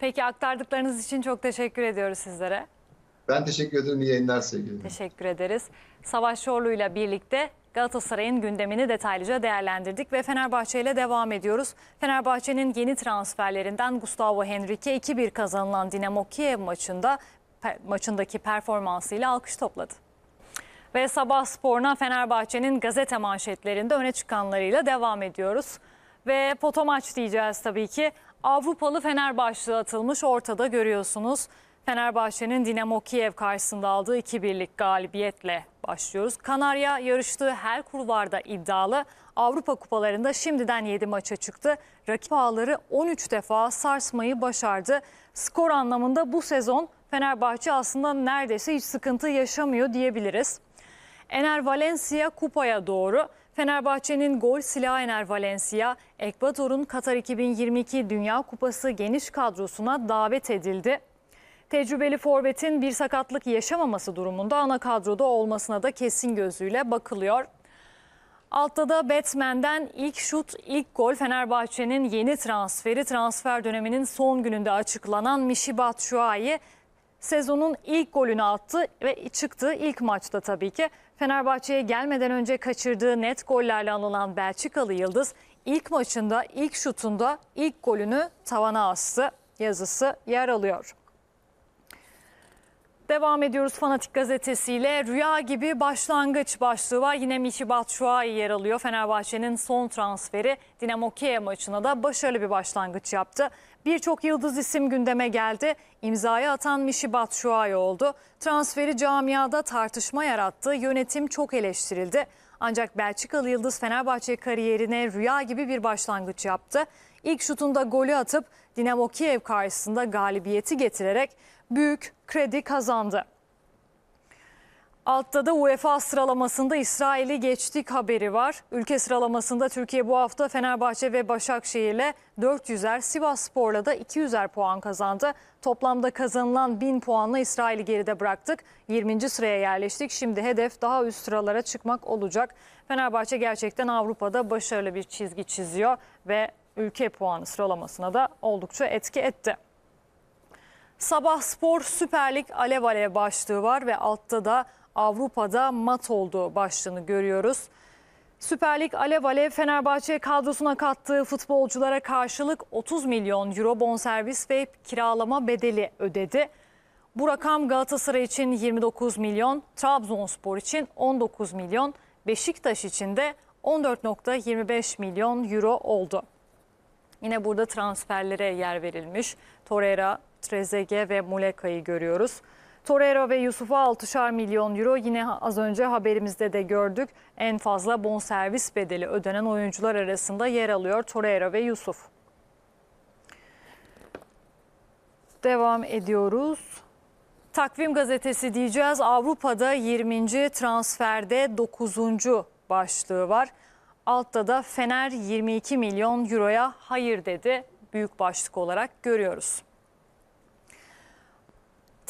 Peki aktardıklarınız için çok teşekkür ediyoruz sizlere. Ben teşekkür ederim. İyi yayınlar sevgili. Teşekkür ederiz. Savaş Çorlu ile birlikte Galatasaray'ın gündemini detaylıca değerlendirdik ve Fenerbahçe ile devam ediyoruz. Fenerbahçe'nin yeni transferlerinden Gustavo Henrique 2-1 kazanılan Dinamo Kiev maçında maçındaki performansıyla alkış topladı. Ve Sabah Spor'una Fenerbahçe'nin gazete manşetlerinde öne çıkanlarıyla devam ediyoruz. Ve foto maç diyeceğiz tabii ki. Avrupalı Fener başlığı atılmış ortada görüyorsunuz. Fenerbahçe'nin Dinamo Kiev karşısında aldığı 2-1'lik galibiyetle başlıyoruz. Kanarya yarıştığı her kulvarda iddialı. Avrupa kupalarında şimdiden 7 maça çıktı. Rakip ağları 13 defa sarsmayı başardı. Skor anlamında bu sezon Fenerbahçe aslında neredeyse hiç sıkıntı yaşamıyor diyebiliriz. Ener Valencia kupaya doğru. Fenerbahçe'nin gol silahı Ener Valencia, Ekvador'un Katar 2022 Dünya Kupası geniş kadrosuna davet edildi. Tecrübeli forvetin bir sakatlık yaşamaması durumunda ana kadroda olmasına da kesin gözüyle bakılıyor. Altta da Batman'den ilk şut, ilk gol Fenerbahçe'nin yeni transferi transfer döneminin son gününde açıklanan Michy Batshuayi sezonun ilk golünü attı ve çıktı ilk maçta tabii ki. Fenerbahçe'ye gelmeden önce kaçırdığı net gollerle anılan Belçikalı Yıldız ilk maçında ilk şutunda ilk golünü tavana astı yazısı yer alıyor. Devam ediyoruz Fanatik gazetesiyle. Rüya gibi başlangıç başlığı var. Yine Michy Batshuayi yer alıyor. Fenerbahçe'nin son transferi Dinamo Kiev maçına da başarılı bir başlangıç yaptı. Birçok yıldız isim gündeme geldi. İmzayı atan Michy Batshuayi oldu. Transferi camiada tartışma yarattı. Yönetim çok eleştirildi. Ancak Belçikalı Yıldız Fenerbahçe kariyerine rüya gibi bir başlangıç yaptı. İlk şutunda golü atıp Dinamo Kiev karşısında galibiyeti getirerek büyük kredi kazandı. Altta da UEFA sıralamasında İsrail'i geçtik haberi var. Ülke sıralamasında Türkiye bu hafta Fenerbahçe ve Başakşehir'le 400'er, Sivas Spor'la da 200'er puan kazandı. Toplamda kazanılan 1000 puanla İsrail'i geride bıraktık. 20. sıraya yerleştik. Şimdi hedef daha üst sıralara çıkmak olacak. Fenerbahçe gerçekten Avrupa'da başarılı bir çizgi çiziyor ve ülke puanı sıralamasına da oldukça etki etti. Sabah Spor Süper Lig alev alev başlığı var ve altta da Avrupa'da mat olduğu başlığını görüyoruz. Süper Lig alev alev Fenerbahçe kadrosuna kattığı futbolculara karşılık 30 milyon euro bonservis ve kiralama bedeli ödedi. Bu rakam Galatasaray için 29 milyon, Trabzonspor için 19 milyon, Beşiktaş için de 14.25 milyon euro oldu. Yine burada transferlere yer verilmiş. Torreira, Trezeguet ve Muleka'yı görüyoruz. Torreira ve Yusuf'a 6'şar milyon euro yine az önce haberimizde de gördük. En fazla bonservis bedeli ödenen oyuncular arasında yer alıyor Torreira ve Yusuf. Devam ediyoruz. Takvim gazetesi diyeceğiz. Avrupa'da 20. transferde 9. başlığı var. Altta da Fener 22 milyon euroya hayır dedi. Büyük başlık olarak görüyoruz.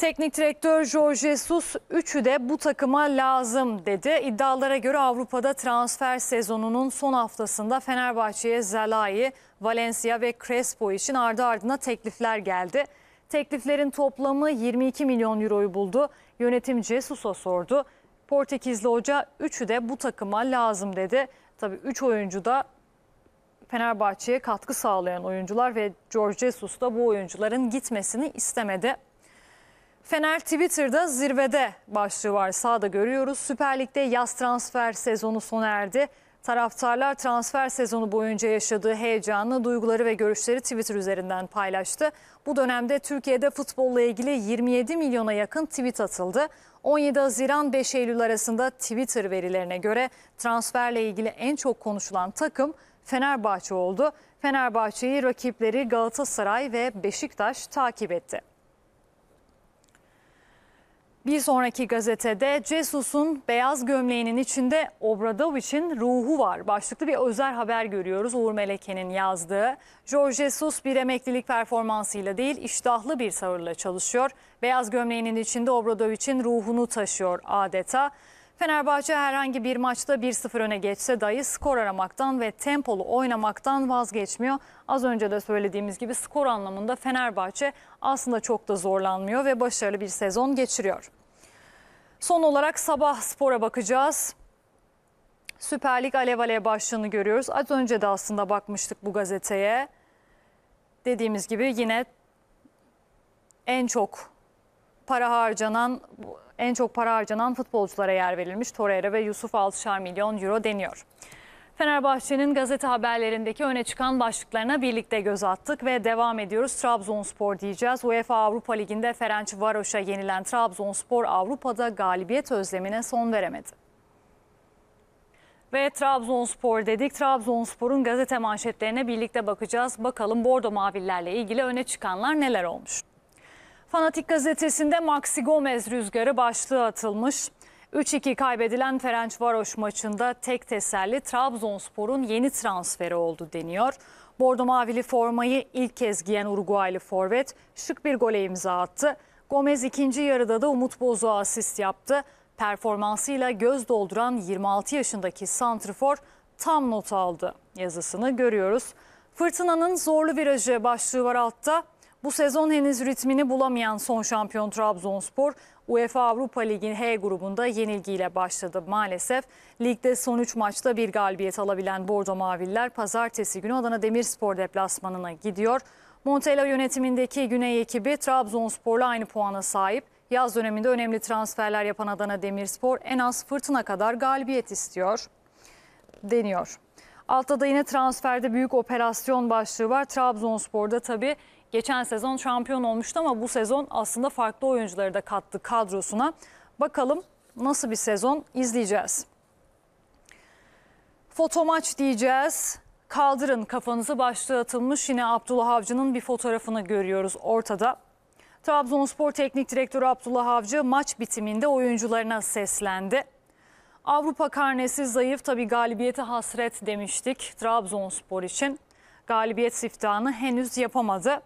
Teknik direktör Jorge Jesus üçü de bu takıma lazım dedi. İddialara göre Avrupa'da transfer sezonunun son haftasında Fenerbahçe'ye Zalai, Valencia ve Crespo için ardı ardına teklifler geldi. Tekliflerin toplamı 22 milyon euroyu buldu. Yönetim Jesus'a sordu. Portekizli hoca üçü de bu takıma lazım dedi. Tabii 3 oyuncu da Fenerbahçe'ye katkı sağlayan oyuncular ve George Jesus da bu oyuncuların gitmesini istemedi. Fener Twitter'da zirvede başlığı var sağda görüyoruz. Süper Lig'de yaz transfer sezonu sona erdi. Taraftarlar transfer sezonu boyunca yaşadığı heyecanı, duyguları ve görüşleri Twitter üzerinden paylaştı. Bu dönemde Türkiye'de futbolla ilgili 27 milyona yakın tweet atıldı. 17 Haziran 5 Eylül arasında Twitter verilerine göre transferle ilgili en çok konuşulan takım Fenerbahçe oldu. Fenerbahçe'yi rakipleri Galatasaray ve Beşiktaş takip etti. Bir sonraki gazetede Cesus'un beyaz gömleğinin içinde Obradovic'in ruhu var. Başlıklı bir özel haber görüyoruz Uğur Meleke'nin yazdığı. Jorge Jesus bir emeklilik performansıyla değil iştahlı bir tavırla çalışıyor. Beyaz gömleğinin içinde Obradovic'in ruhunu taşıyor adeta. Fenerbahçe herhangi bir maçta 1-0 öne geçse dahi skor aramaktan ve tempolu oynamaktan vazgeçmiyor. Az önce de söylediğimiz gibi skor anlamında Fenerbahçe aslında çok da zorlanmıyor ve başarılı bir sezon geçiriyor. Son olarak sabah spora bakacağız. Süper Lig alev alev başlığını görüyoruz. Az önce de aslında bakmıştık bu gazeteye. Dediğimiz gibi yine en çok para harcanan en çok para harcanan futbolculara yer verilmiş. Torreira ve Yusuf 6'şar milyon euro deniyor. Fenerbahçe'nin gazete haberlerindeki öne çıkan başlıklarına birlikte göz attık ve devam ediyoruz. Trabzonspor diyeceğiz. UEFA Avrupa Ligi'nde Ferenc Varoş'a yenilen Trabzonspor Avrupa'da galibiyet özlemine son veremedi. Ve Trabzonspor dedik. Trabzonspor'un gazete manşetlerine birlikte bakacağız. Bakalım Bordo Mavilerle ilgili öne çıkanlar neler olmuş. Fanatik gazetesinde Maxi Gomez rüzgarı başlığı atılmış. 3-2 kaybedilen Ferencvaroş maçında tek teselli Trabzonspor'un yeni transferi oldu deniyor. Bordo mavili formayı ilk kez giyen Uruguaylı forvet şık bir gole imza attı. Gomez ikinci yarıda da Umut Bozok'a asist yaptı. Performansıyla göz dolduran 26 yaşındaki santrfor tam not aldı yazısını görüyoruz. Fırtınanın zorlu virajı başlığı var altta. Bu sezon henüz ritmini bulamayan son şampiyon Trabzonspor UEFA Avrupa Ligi H grubunda yenilgiyle başladı maalesef. Ligde son 3 maçta bir galibiyet alabilen Bordo Maviller pazartesi günü Adana Demirspor deplasmanına gidiyor. Montella yönetimindeki Güney ekibi Trabzonspor'la aynı puana sahip. Yaz döneminde önemli transferler yapan Adana Demirspor en az fırtına kadar galibiyet istiyor deniyor. Altta da yine transferde büyük operasyon başlığı var. Trabzonspor'da tabii geçen sezon şampiyon olmuştu ama bu sezon aslında farklı oyuncuları da kattı kadrosuna. Bakalım nasıl bir sezon izleyeceğiz. Foto maç diyeceğiz. Kaldırın kafanızı başlığı atılmış. Yine Abdullah Avcı'nın bir fotoğrafını görüyoruz ortada. Trabzonspor Teknik Direktörü Abdullah Avcı maç bitiminde oyuncularına seslendi. Avrupa karnesi zayıf tabii galibiyete hasret demiştik Trabzonspor için. Galibiyet siftahını henüz yapamadı.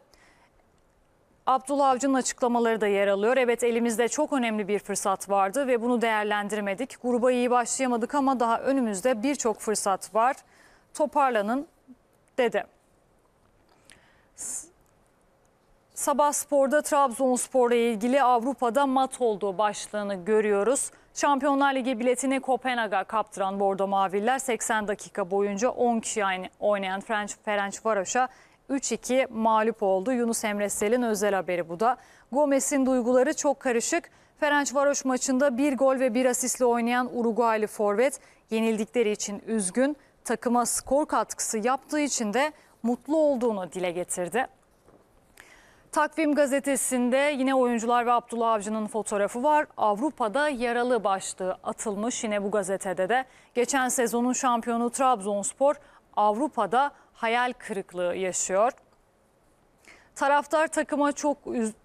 Abdullah Avcı'nın açıklamaları da yer alıyor. Evet elimizde çok önemli bir fırsat vardı ve bunu değerlendirmedik. Gruba iyi başlayamadık ama daha önümüzde birçok fırsat var. Toparlanın dedi. Sabah Spor'da Trabzonspor'la ilgili Avrupa'da mat olduğu başlığını görüyoruz. Şampiyonlar Ligi biletini Kopenhag'a kaptıran Bordo Maviller 80 dakika boyunca 10 kişi oynayan Ferenc, Ferenc Varoş'a 3-2 mağlup oldu. Yunus Emre Sel'in özel haberi bu da. Gomez'in duyguları çok karışık. Ferenc Varoş maçında bir gol ve bir asistle oynayan Uruguaylı forvet yenildikleri için üzgün. Takıma skor katkısı yaptığı için de mutlu olduğunu dile getirdi. Takvim gazetesinde yine oyuncular ve Abdullah Avcı'nın fotoğrafı var. Avrupa'da yaralı başlığı atılmış yine bu gazetede de. Geçen sezonun şampiyonu Trabzonspor Avrupa'da hayal kırıklığı yaşıyor. Taraftar takıma çok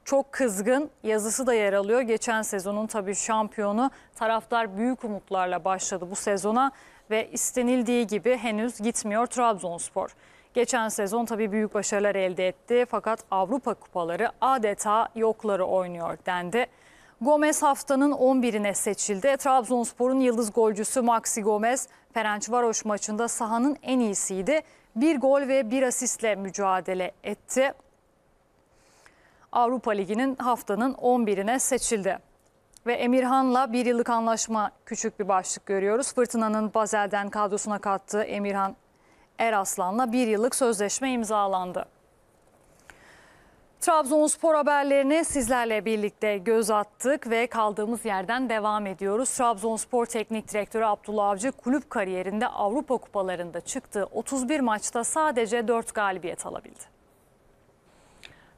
çok kızgın yazısı da yer alıyor. Geçen sezonun tabii şampiyonu taraftar büyük umutlarla başladı bu sezona ve istenildiği gibi henüz gitmiyor Trabzonspor. Geçen sezon tabii büyük başarılar elde etti fakat Avrupa kupaları adeta yokları oynuyor dendi. Gomez haftanın 11'ine seçildi. Trabzonspor'un yıldız golcüsü Maxi Gomez, Ferencvaroş maçında sahanın en iyisiydi. Bir gol ve bir asistle mücadele etti. Avrupa Ligi'nin haftanın 11'ine seçildi. Ve Emirhan'la bir yıllık anlaşma küçük bir başlık görüyoruz. Fırtına'nın Bazel'den kadrosuna kattığı Emirhan Eraslan'la bir yıllık sözleşme imzalandı. Trabzonspor haberlerini sizlerle birlikte göz attık ve kaldığımız yerden devam ediyoruz. Trabzonspor Teknik Direktörü Abdullah Avcı kulüp kariyerinde Avrupa kupalarında çıktığı 31 maçta sadece 4 galibiyet alabildi.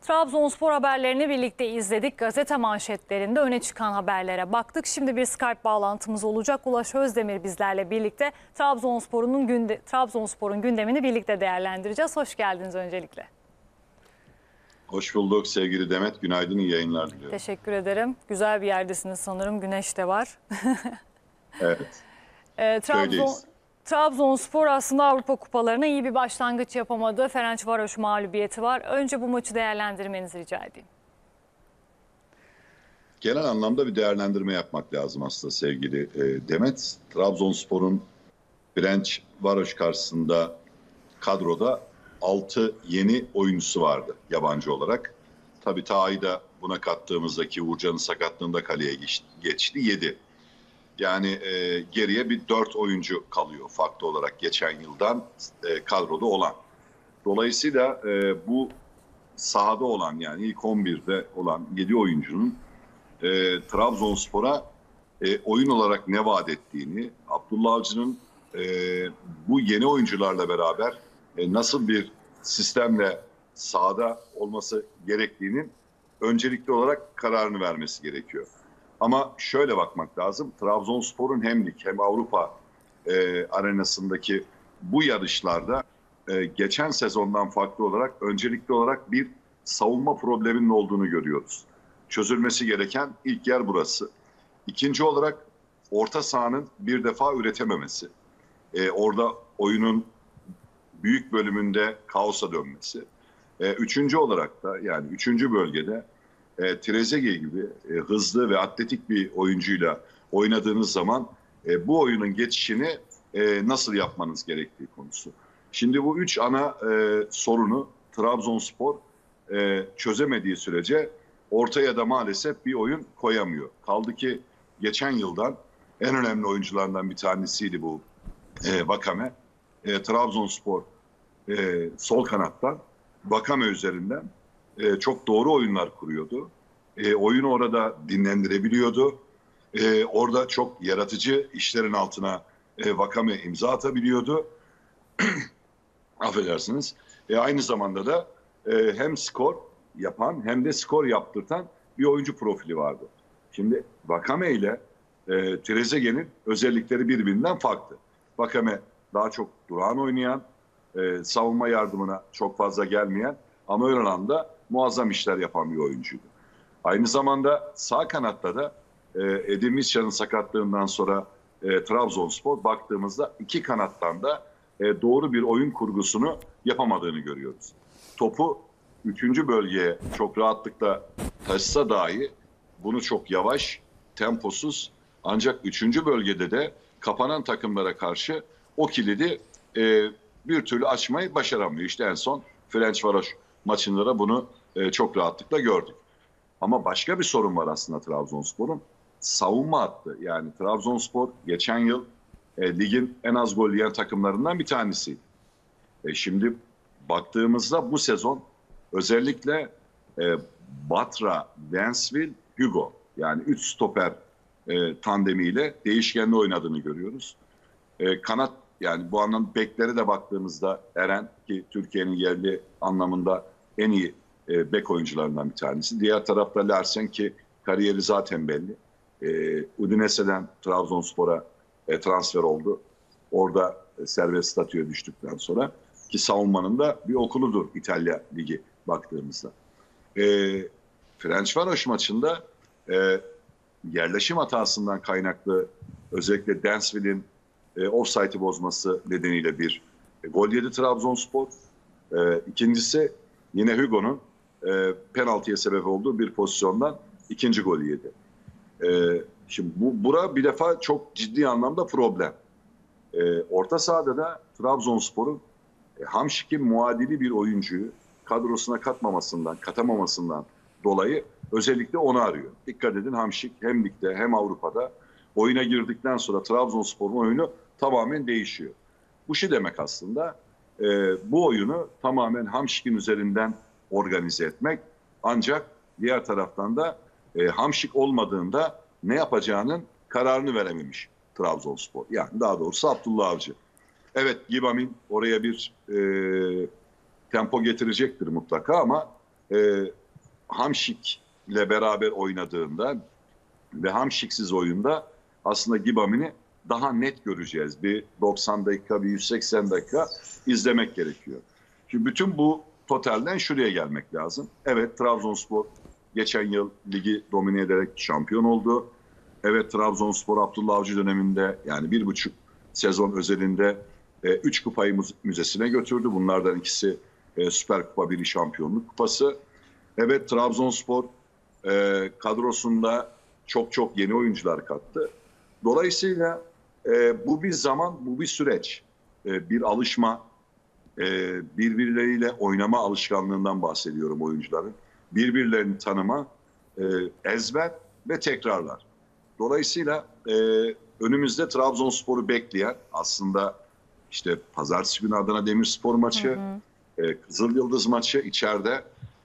Trabzonspor haberlerini birlikte izledik. Gazete manşetlerinde öne çıkan haberlere baktık. Şimdi bir Skype bağlantımız olacak. Ulaş Özdemir bizlerle birlikte Trabzonspor'un Trabzonspor'un gündemini birlikte değerlendireceğiz. Hoş geldiniz öncelikle. Hoş bulduk sevgili Demet. Günaydın, iyi yayınlar diliyorum. Teşekkür ederim. Güzel bir yerdesiniz sanırım. Güneş de var. Evet. Ee, Trabzon. Trabzonspor aslında Avrupa kupalarına iyi bir başlangıç yapamadı. Ferencvaroş mağlubiyeti var. Önce bu maçı değerlendirmenizi rica edeyim. Genel anlamda bir değerlendirme yapmak lazım aslında sevgili e, Demet. Trabzonspor'un French Varoş karşısında kadroda 6 yeni oyuncusu vardı yabancı olarak. Tabii Taha'yı da buna kattığımızdaki Uğurcan'ın sakatlığında kaleye geç- geçti 7. Yani e, geriye bir 4 oyuncu kalıyor farklı olarak geçen yıldan e, kadroda olan. Dolayısıyla e, bu sahada olan yani ilk 11'de olan 7 oyuncunun e, Trabzonspor'a e, oyun olarak ne vaat ettiğini, Abdullah Avcı'nın e, bu yeni oyuncularla beraber nasıl bir sistemle sahada olması gerektiğinin öncelikli olarak kararını vermesi gerekiyor. Ama şöyle bakmak lazım. Trabzonspor'un hem lig hem Avrupa e, arenasındaki bu yarışlarda e, geçen sezondan farklı olarak öncelikli olarak bir savunma probleminin olduğunu görüyoruz. Çözülmesi gereken ilk yer burası. İkinci olarak orta sahanın bir defa üretememesi. E, orada oyunun büyük bölümünde kaosa dönmesi. E, üçüncü olarak da yani üçüncü bölgede e, Trezeguet gibi e, hızlı ve atletik bir oyuncuyla oynadığınız zaman e, bu oyunun geçişini e, nasıl yapmanız gerektiği konusu. Şimdi bu üç ana e, sorunu Trabzonspor e, çözemediği sürece ortaya da maalesef bir oyun koyamıyor. Kaldı ki geçen yıldan en önemli oyuncularından bir tanesiydi bu e, Vakame. E, Trabzonspor e, sol kanattan Vakame üzerinden e, çok doğru oyunlar kuruyordu. E, oyunu orada dinlendirebiliyordu. E, orada çok yaratıcı işlerin altına e, Vakame imza atabiliyordu. Affedersiniz. E, aynı zamanda da e, hem skor yapan hem de skor yaptırtan bir oyuncu profili vardı. Şimdi Vakame ile e, Trezeguet'in özellikleri birbirinden farklı. Vakame daha çok durağan oynayan, e, savunma yardımına çok fazla gelmeyen ama ön alanda muazzam işler yapan bir oyuncuydu. Aynı zamanda sağ kanatta da e, Edin Visca'nın sakatlığından sonra e, Trabzonspor baktığımızda iki kanattan da e, doğru bir oyun kurgusunu yapamadığını görüyoruz. Topu üçüncü bölgeye çok rahatlıkla taşısa dahi bunu çok yavaş, temposuz ancak üçüncü bölgede de kapanan takımlara karşı o kilidi e, bir türlü açmayı başaramıyor. İşte en son Ferencvaroş maçında da bunu e, çok rahatlıkla gördük. Ama başka bir sorun var aslında Trabzonspor'un. Savunma hattı. Yani Trabzonspor geçen yıl e, ligin en az gol yiyen takımlarından bir tanesiydi. E, şimdi baktığımızda bu sezon özellikle e, Batra, Dansville, Hugo yani 3 stoper e, tandemiyle değişkenli oynadığını görüyoruz. E, kanat yani bu anlamda bekleri de baktığımızda Eren ki Türkiye'nin yerli anlamında en iyi e, bek oyuncularından bir tanesi. Diğer tarafta Larsen ki kariyeri zaten belli. E, Udinese'den Trabzonspor'a e, transfer oldu. Orada e, serbest statüye düştükten sonra ki savunmanın da bir okuludur İtalya Ligi baktığımızda. E, Ferencvaros maçında e, yerleşim hatasından kaynaklı özellikle Dansville'in e, offside'i bozması nedeniyle bir e, gol yedi Trabzonspor. E, ikincisi yine Hugo'nun e, penaltıya sebep olduğu bir pozisyondan ikinci golü yedi. E, şimdi bu bura bir defa çok ciddi anlamda problem. E, orta sahada da Trabzonspor'un e, Hamşik'in muadili bir oyuncuyu kadrosuna katmamasından, katamamasından dolayı özellikle onu arıyor. Dikkat edin Hamşik hem ligde hem Avrupa'da oyuna girdikten sonra Trabzonspor'un oyunu tamamen değişiyor. Bu şey demek aslında e, bu oyunu tamamen Hamşik'in üzerinden organize etmek ancak diğer taraftan da e, Hamşik olmadığında ne yapacağının kararını verememiş Trabzonspor. Yani daha doğrusu Abdullah Avcı. Evet Gibamin oraya bir e, tempo getirecektir mutlaka ama e, Hamşik ile beraber oynadığında ve Hamşiksiz oyunda aslında Gibamin'i daha net göreceğiz. Bir 90 dakika, bir 180 dakika izlemek gerekiyor. Şimdi bütün bu totalden şuraya gelmek lazım. Evet Trabzonspor geçen yıl ligi domine ederek şampiyon oldu. Evet Trabzonspor Abdullah Avcı döneminde yani bir buçuk sezon özelinde e, üç kupayı müzesine götürdü. Bunlardan ikisi e, Süper Kupa, biri Şampiyonluk Kupası. Evet Trabzonspor e, kadrosunda çok çok yeni oyuncular kattı. Dolayısıyla e, bu bir zaman, bu bir süreç. E, bir alışma, e, birbirleriyle oynama alışkanlığından bahsediyorum oyuncuların. Birbirlerini tanıma, e, ezber ve tekrarlar. Dolayısıyla e, önümüzde Trabzonspor'u bekleyen aslında işte pazartesi günü Adana Demirspor maçı, hı hı. E, Kızıl Yıldız maçı içeride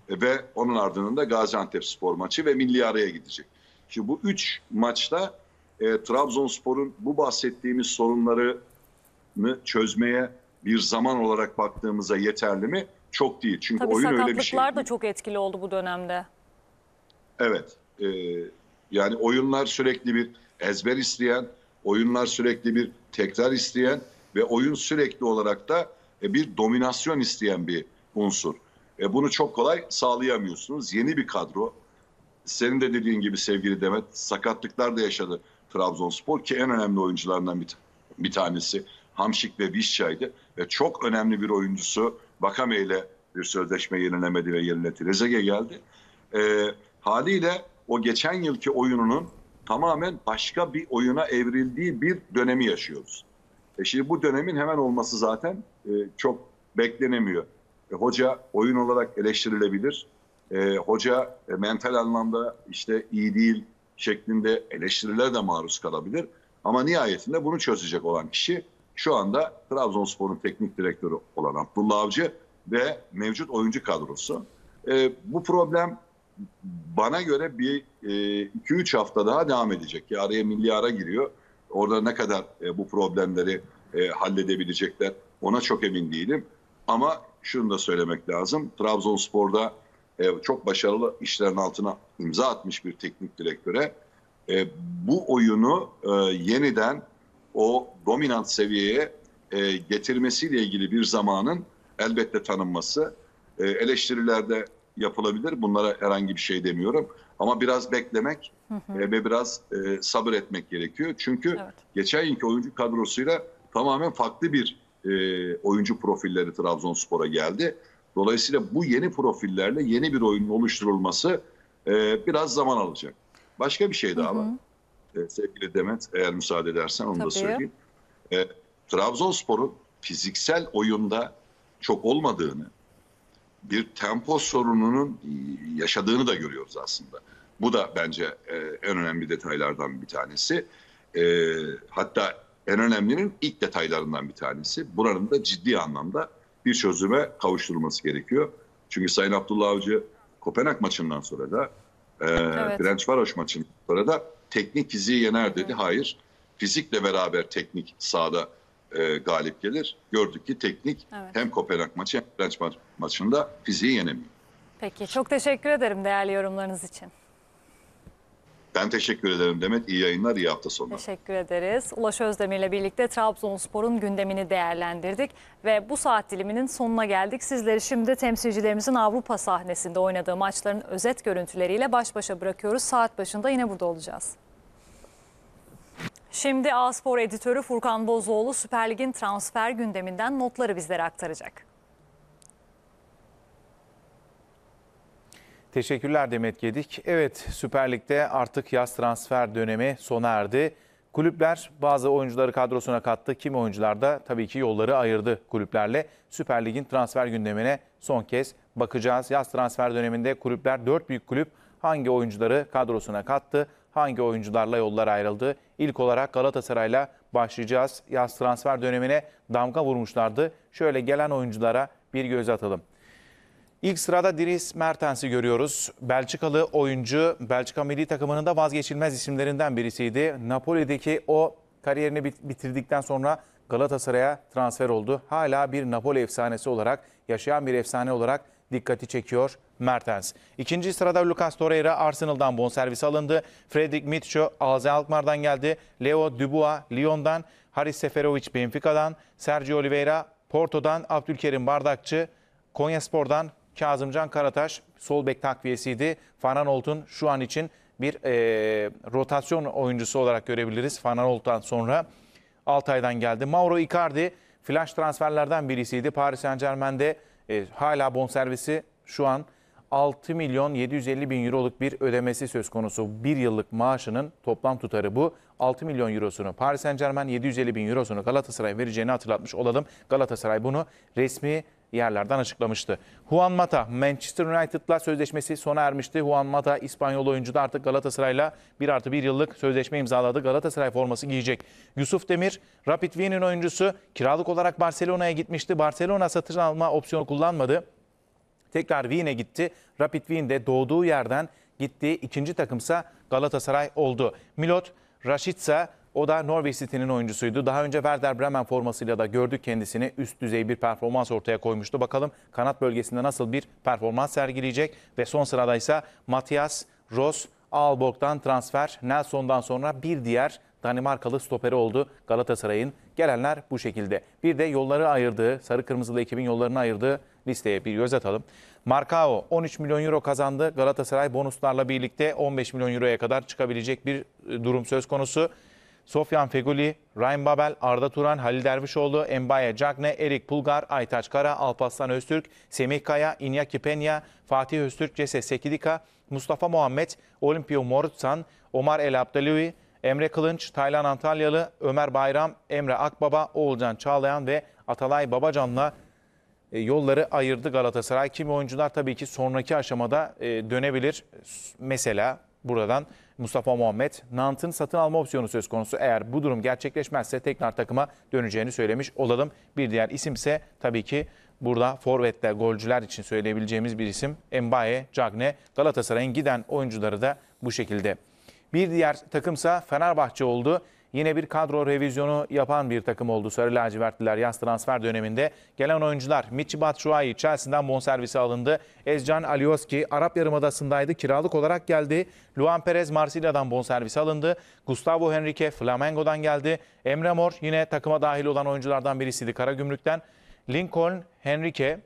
e, ve onun ardından da Gaziantep Spor maçı ve milli araya gidecek. Şimdi bu üç maçta e, Trabzonspor'un bu bahsettiğimiz sorunları sorunlarını çözmeye bir zaman olarak baktığımızda yeterli mi? Çok değil. Çünkü Tabii oyun öyle bir şey. sakatlıklar da çok etkili oldu bu dönemde. Evet. e, yani oyunlar sürekli bir ezber isteyen, oyunlar sürekli bir tekrar isteyen ve oyun sürekli olarak da e, bir dominasyon isteyen bir unsur. E, bunu çok kolay sağlayamıyorsunuz. Yeni bir kadro. Senin de dediğin gibi sevgili Demet, sakatlıklar da yaşadı Trabzonspor ki en önemli oyuncularından bir, bir tanesi Hamşik ve Vişça'ydı. Ve çok önemli bir oyuncusu Vakame ile bir sözleşme yenilemedi ve yerine Trezeguet geldi. E, haliyle o geçen yılki oyununun tamamen başka bir oyuna evrildiği bir dönemi yaşıyoruz. E şimdi bu dönemin hemen olması zaten e, çok beklenemiyor. E, hoca oyun olarak eleştirilebilir. E, hoca e, mental anlamda işte iyi değil şeklinde eleştirilere de maruz kalabilir. Ama nihayetinde bunu çözecek olan kişi şu anda Trabzonspor'un teknik direktörü olan Abdullah Avcı ve mevcut oyuncu kadrosu. E, bu problem bana göre bir 2-3 hafta daha devam edecek. Ya araya milli giriyor. Orada ne kadar e, bu problemleri e, halledebilecekler ona çok emin değilim. Ama şunu da söylemek lazım. Trabzonspor'da e, çok başarılı işlerin altına imza atmış bir teknik direktöre e, bu oyunu e, yeniden o dominant seviyeye e, getirmesiyle ilgili bir zamanın elbette tanınması. E, eleştirilerde yapılabilir. Bunlara herhangi bir şey demiyorum. Ama biraz beklemek e, ve biraz e, sabır etmek gerekiyor. Çünkü Evet. geçen yılki oyuncu kadrosuyla tamamen farklı bir e, oyuncu profilleri Trabzonspor'a geldi. Dolayısıyla bu yeni profillerle yeni bir oyunun oluşturulması e, biraz zaman alacak. Başka bir şey daha var. E, sevgili Demet eğer müsaade edersen onu da Tabii. söyleyeyim. E, Trabzonspor'un fiziksel oyunda çok olmadığını, bir tempo sorununun yaşadığını da görüyoruz aslında. Bu da bence e, en önemli detaylardan bir tanesi. E, hatta en önemlinin ilk detaylarından bir tanesi. Buranın da ciddi anlamda bir çözüme kavuşturulması gerekiyor. Çünkü Sayın Abdullah Avcı Kopenhag maçından sonra da e, Evet. Ferencvaros maçından sonra da teknik fiziği yener dedi. Hayır. Fizikle beraber teknik sahada e, galip gelir. Gördük ki teknik Evet. hem Kopenhag maçı hem ma- maçında fiziği yenemiyor. Peki çok teşekkür ederim değerli yorumlarınız için. Ben teşekkür ederim Demet. İyi yayınlar, iyi hafta sonları. Teşekkür ederiz. Ulaş Özdemir ile birlikte Trabzonspor'un gündemini değerlendirdik ve bu saat diliminin sonuna geldik. Sizleri şimdi temsilcilerimizin Avrupa sahnesinde oynadığı maçların özet görüntüleriyle baş başa bırakıyoruz. Saat başında yine burada olacağız. Şimdi A-Spor editörü Furkan Bozoğlu Süper Lig'in transfer gündeminden notları bizlere aktaracak. Teşekkürler Demet Gedik. Evet Süper Lig'de artık yaz transfer dönemi sona erdi. Kulüpler bazı oyuncuları kadrosuna kattı. Kimi oyuncular da tabii ki yolları ayırdı kulüplerle. Süper Lig'in transfer gündemine son kez bakacağız. Yaz transfer döneminde kulüpler 4 büyük kulüp hangi oyuncuları kadrosuna kattı? Hangi oyuncularla yollar ayrıldı? İlk olarak Galatasaray'la başlayacağız. Yaz transfer dönemine damga vurmuşlardı. Şöyle gelen oyunculara bir göz atalım. İlk sırada Dries Mertens'i görüyoruz. Belçikalı oyuncu Belçika milli takımının da vazgeçilmez isimlerinden birisiydi. Napoli'deki o kariyerini bit- bitirdikten sonra Galatasaray'a transfer oldu. Hala bir Napoli efsanesi olarak, yaşayan bir efsane olarak dikkati çekiyor Mertens. İkinci sırada Lucas Torreira Arsenal'dan bonservis alındı. Fredrik Mitchell AZ Alkmaar'dan geldi. Leo Dubois Lyon'dan, Haris Seferovic Benfica'dan, Sergio Oliveira Porto'dan, Abdülkerim Bardakçı Konyaspor'dan Kazımcan Karataş sol bek takviyesiydi. Fanan Olt'un şu an için bir e, rotasyon oyuncusu olarak görebiliriz. Fanan Olt'tan sonra Altay'dan geldi. Mauro Icardi flash transferlerden birisiydi. Paris Saint Germain'de e, hala bonservisi şu an 6 milyon 750 bin euroluk bir ödemesi söz konusu. Bir yıllık maaşının toplam tutarı bu. 6 milyon eurosunu Paris Saint Germain 750 bin eurosunu Galatasaray vereceğini hatırlatmış olalım. Galatasaray bunu resmi yerlerden açıklamıştı. Juan Mata Manchester United'la sözleşmesi sona ermişti. Juan Mata İspanyol oyuncu da artık Galatasaray'la 1 artı 1 yıllık sözleşme imzaladı. Galatasaray forması giyecek. Yusuf Demir Rapid Wien'in oyuncusu kiralık olarak Barcelona'ya gitmişti. Barcelona satın alma opsiyonu kullanmadı. Tekrar Wien'e gitti. Rapid Wien'de doğduğu yerden gittiği ikinci takımsa Galatasaray oldu. Milot Rashica O da Norwich City'nin oyuncusuydu. Daha önce Werder Bremen formasıyla da gördük kendisini. Üst düzey bir performans ortaya koymuştu. Bakalım kanat bölgesinde nasıl bir performans sergileyecek. Ve son sırada ise Matias Ross Aalborg'dan transfer. Nelson'dan sonra bir diğer Danimarkalı stoperi oldu Galatasaray'ın. Gelenler bu şekilde. Bir de yolları ayırdığı, sarı kırmızılı ekibin yollarını ayırdığı listeye bir göz atalım. Marcao 13 milyon euro kazandı. Galatasaray bonuslarla birlikte 15 milyon euroya kadar çıkabilecek bir e, durum söz konusu. Sofyan Feguli, Ryan Babel, Arda Turan, Halil Dervişoğlu, Embaye Cagne, Erik Pulgar, Aytaç Kara, Alparslan Öztürk, Semih Kaya, Iñaki Peña, Fatih Öztürk, Cese Sekidika, Mustafa Muhammed, Olimpio Morutsan, Omar El Abdelawi, Emre Kılınç, Taylan Antalyalı, Ömer Bayram, Emre Akbaba, Oğulcan Çağlayan ve Atalay Babacan'la e, yolları ayırdı Galatasaray. Kimi oyuncular tabii ki sonraki aşamada e, dönebilir. Mesela buradan Mustafa Muhammed, Nant'ın satın alma opsiyonu söz konusu. Eğer bu durum gerçekleşmezse tekrar takıma döneceğini söylemiş olalım. Bir diğer isim ise tabii ki burada forvette golcüler için söyleyebileceğimiz bir isim Mbaye Cagne. Galatasaray'ın giden oyuncuları da bu şekilde. Bir diğer takımsa Fenerbahçe oldu. Yine bir kadro revizyonu yapan bir takım oldu Sarı Lacivertliler yaz transfer döneminde. Gelen oyuncular Michi Batshuayi Chelsea'den bonservisi alındı. Ezcan Alioski Arap Yarımadası'ndaydı. Kiralık olarak geldi. Luan Perez Marsilya'dan bonservisi alındı. Gustavo Henrique Flamengo'dan geldi. Emre Mor yine takıma dahil olan oyunculardan birisiydi Karagümrük'ten. Lincoln Henrique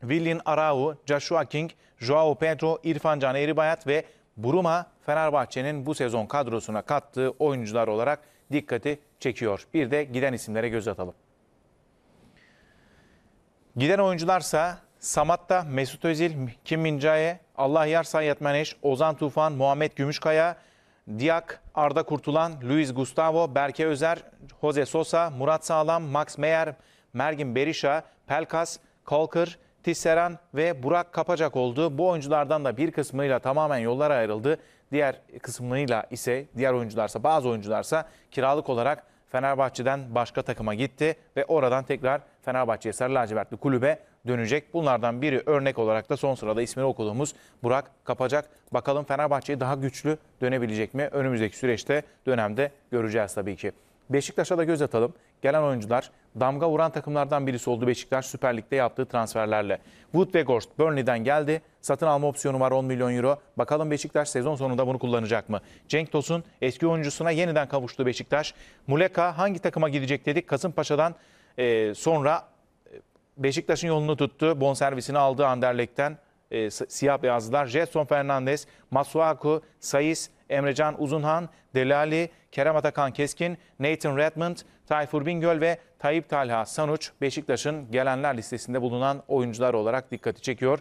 Willian Arau, Joshua King, Joao Pedro, İrfan Can Eğribayat ve Buruma Fenerbahçe'nin bu sezon kadrosuna kattığı oyuncular olarak dikkati çekiyor. Bir de giden isimlere göz atalım. Giden oyuncularsa Samatta, Mesut Özil, Kim Min-jae, Allah Yarsa Yetmeneş, Ozan Tufan, Muhammed Gümüşkaya, Diak, Arda Kurtulan, Luis Gustavo, Berke Özer, Jose Sosa, Murat Sağlam, Max Meyer, Mergin Berisha, Pelkas, Kalkır, Tisseran ve Burak Kapacak oldu. Bu oyunculardan da bir kısmıyla tamamen yollar ayrıldı. Diğer kısmıyla ise diğer oyuncularsa bazı oyuncularsa kiralık olarak Fenerbahçe'den başka takıma gitti ve oradan tekrar Fenerbahçe'ye Sarı Lacivertli kulübe dönecek. Bunlardan biri örnek olarak da son sırada ismini okuduğumuz Burak Kapacak. Bakalım Fenerbahçe'ye daha güçlü dönebilecek mi? Önümüzdeki süreçte dönemde göreceğiz tabii ki. Beşiktaş'a da göz atalım. Gelen oyuncular damga vuran takımlardan birisi oldu Beşiktaş Süper Lig'de yaptığı transferlerle. Wood ve Gorst Burnley'den geldi. Satın alma opsiyonu var 10 milyon euro. Bakalım Beşiktaş sezon sonunda bunu kullanacak mı? Cenk Tosun eski oyuncusuna yeniden kavuştu Beşiktaş. Muleka hangi takıma gidecek dedik. Kasımpaşa'dan e, sonra Beşiktaş'ın yolunu tuttu. Bonservisini aldı Anderlecht'ten. E, si- siyah beyazlılar. Jetson Fernandez, Masuaku, Sayis, Emrecan Uzunhan, Delali, Kerem Atakan Keskin, Nathan Redmond, Tayfur Bingöl ve Tayyip Talha Sanuç Beşiktaş'ın gelenler listesinde bulunan oyuncular olarak dikkati çekiyor.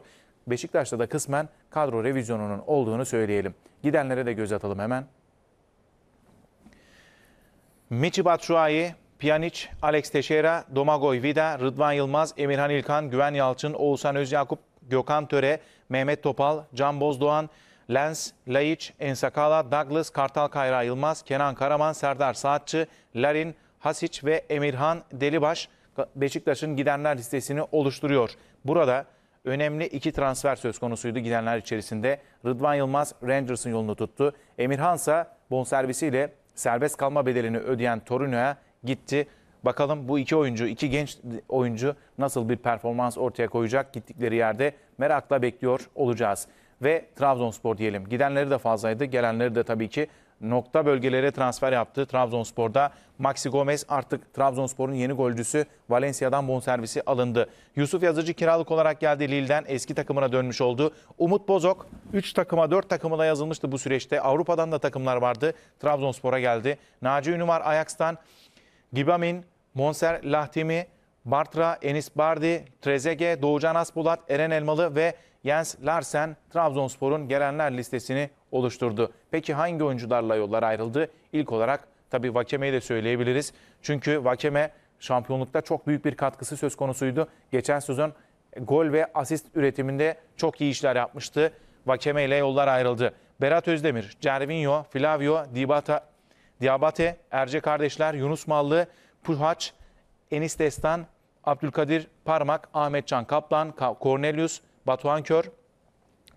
Beşiktaş'ta da kısmen kadro revizyonunun olduğunu söyleyelim. Gidenlere de göz atalım hemen. Michi Batshuayi, Pjanic, Alex Teixeira, Domagoj Vida, Rıdvan Yılmaz, Emirhan İlkan, Güven Yalçın, Oğuzhan Özyakup, Gökhan Töre, Mehmet Topal, Can Bozdoğan, Lens, Laiç, Ensakala, Douglas, Kartal Kayra Yılmaz, Kenan Karaman, Serdar Saatçı, Larin, Hasic ve Emirhan Delibaş Beşiktaş'ın gidenler listesini oluşturuyor. Burada önemli iki transfer söz konusuydu gidenler içerisinde. Rıdvan Yılmaz Rangers'ın yolunu tuttu. Emirhan ise bonservisiyle serbest kalma bedelini ödeyen Torino'ya gitti. Bakalım bu iki oyuncu, iki genç oyuncu nasıl bir performans ortaya koyacak gittikleri yerde merakla bekliyor olacağız. Ve Trabzonspor diyelim. Gidenleri de fazlaydı, gelenleri de tabii ki nokta bölgelere transfer yaptı Trabzonspor'da. Maxi Gomez artık Trabzonspor'un yeni golcüsü Valencia'dan bonservisi alındı. Yusuf Yazıcı kiralık olarak geldi Lille'den eski takımına dönmüş oldu. Umut Bozok 3 takıma 4 takıma da yazılmıştı bu süreçte. Avrupa'dan da takımlar vardı. Trabzonspor'a geldi. Naci Ünümar Ajax'tan Gibamin, Monser Lahtimi, Bartra, Enis Bardi, Trezege, Doğucan Aspolat, Eren Elmalı ve Jens Larsen Trabzonspor'un gelenler listesini oluşturdu. Peki hangi oyuncularla yollar ayrıldı? İlk olarak tabii Vakeme'yi de söyleyebiliriz. Çünkü Vakeme şampiyonlukta çok büyük bir katkısı söz konusuydu. Geçen sezon gol ve asist üretiminde çok iyi işler yapmıştı. Vakeme ile yollar ayrıldı. Berat Özdemir, Cervinho, Flavio, Dibata, Diabate, Erce kardeşler, Yunus Mallı, Puhaç, Enis Destan, Abdülkadir Parmak, Ahmetcan Kaplan, Ka- Cornelius, Batuhan Kör,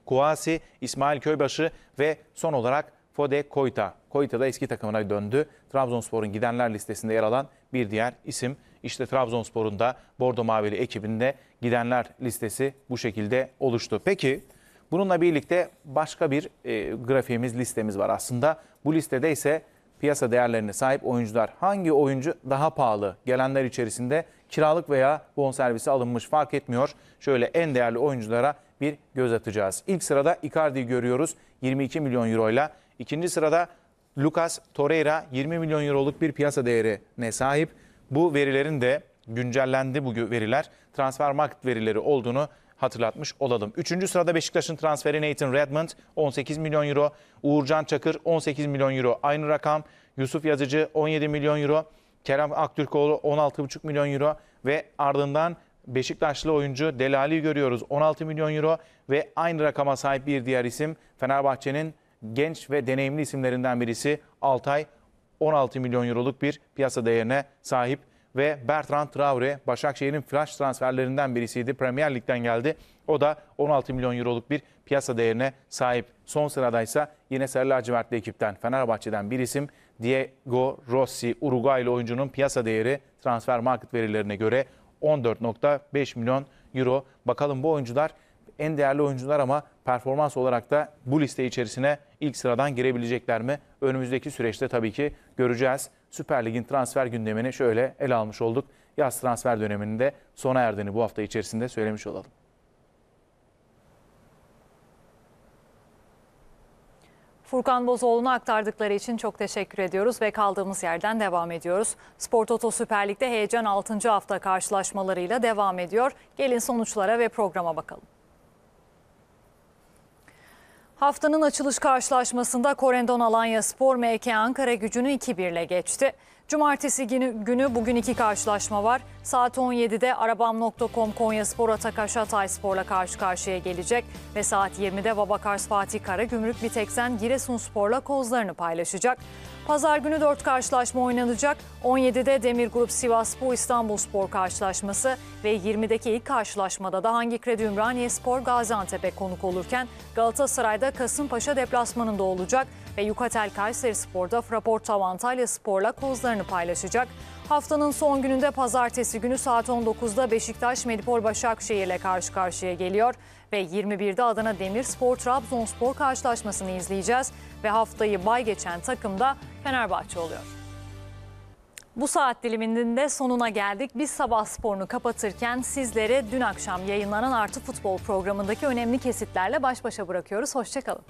Kuasi, İsmail Köybaşı ve son olarak Fode Koyta. Koyta da eski takımına döndü. Trabzonspor'un gidenler listesinde yer alan bir diğer isim. İşte Trabzonspor'un da Bordo Mavili ekibinde gidenler listesi bu şekilde oluştu. Peki bununla birlikte başka bir e, grafiğimiz, listemiz var aslında. Bu listede ise piyasa değerlerine sahip oyuncular. Hangi oyuncu daha pahalı? Gelenler içerisinde kiralık veya bonservisi alınmış fark etmiyor. Şöyle en değerli oyunculara bir göz atacağız. İlk sırada Icardi'yi görüyoruz 22 milyon euroyla. İkinci sırada Lucas Torreira 20 milyon euroluk bir piyasa değerine sahip. Bu verilerin de güncellendi bu veriler. Transfer market verileri olduğunu hatırlatmış olalım. Üçüncü sırada Beşiktaş'ın transferi Nathan Redmond 18 milyon euro. Uğurcan Çakır 18 milyon euro. Aynı rakam Yusuf Yazıcı 17 milyon euro. Kerem Aktürkoğlu 16,5 milyon euro ve ardından Beşiktaşlı oyuncu Delali'yi görüyoruz 16 milyon euro ve aynı rakama sahip bir diğer isim Fenerbahçe'nin genç ve deneyimli isimlerinden birisi Altay 16 milyon euroluk bir piyasa değerine sahip ve Bertrand Traore Başakşehir'in flash transferlerinden birisiydi. Premier Lig'den geldi. O da 16 milyon euroluk bir piyasa değerine sahip. Son sıradaysa yine Sarı Lacivertli ekipten Fenerbahçe'den bir isim Diego Rossi Uruguaylı oyuncunun piyasa değeri transfer market verilerine göre 14.5 milyon euro. Bakalım bu oyuncular en değerli oyuncular ama performans olarak da bu liste içerisine ilk sıradan girebilecekler mi? Önümüzdeki süreçte tabii ki göreceğiz. Süper Lig'in transfer gündemini şöyle ele almış olduk. Yaz transfer döneminin de sona erdiğini bu hafta içerisinde söylemiş olalım. Furkan Bozoğlu'na aktardıkları için çok teşekkür ediyoruz ve kaldığımız yerden devam ediyoruz. Spor Toto Süper Lig'de heyecan 6. hafta karşılaşmalarıyla devam ediyor. Gelin sonuçlara ve programa bakalım. Haftanın açılış karşılaşmasında Korendon Alanya Spor MK Ankara gücünü 2-1 ile geçti. Cumartesi günü, günü bugün iki karşılaşma var. Saat 17'de Arabam.com Konya Spor Atakaş Hatay Spor'la karşı karşıya gelecek. Ve saat 20'de Babakars Fatih Karagümrük Biteksen Giresun Spor'la kozlarını paylaşacak. Pazar günü 4 karşılaşma oynanacak. 17'de Demir Grup Sivasspor İstanbul Spor karşılaşması ve 20'deki ilk karşılaşmada da Hangi Kredi Ümraniye Spor Gaziantep'e konuk olurken Galatasaray'da Kasımpaşa deplasmanında olacak ve Yukatel Kayseri Spor'da Fraport Antalya Spor'la kozlarını paylaşacak. Haftanın son gününde pazartesi günü saat 19'da Beşiktaş Medipol Başakşehir'le karşı karşıya geliyor ve 21'de Adana Demirspor Trabzonspor karşılaşmasını izleyeceğiz ve haftayı bay geçen takım da Fenerbahçe oluyor. Bu saat diliminin de sonuna geldik. Biz sabah sporunu kapatırken sizlere dün akşam yayınlanan Artı Futbol programındaki önemli kesitlerle baş başa bırakıyoruz. Hoşçakalın.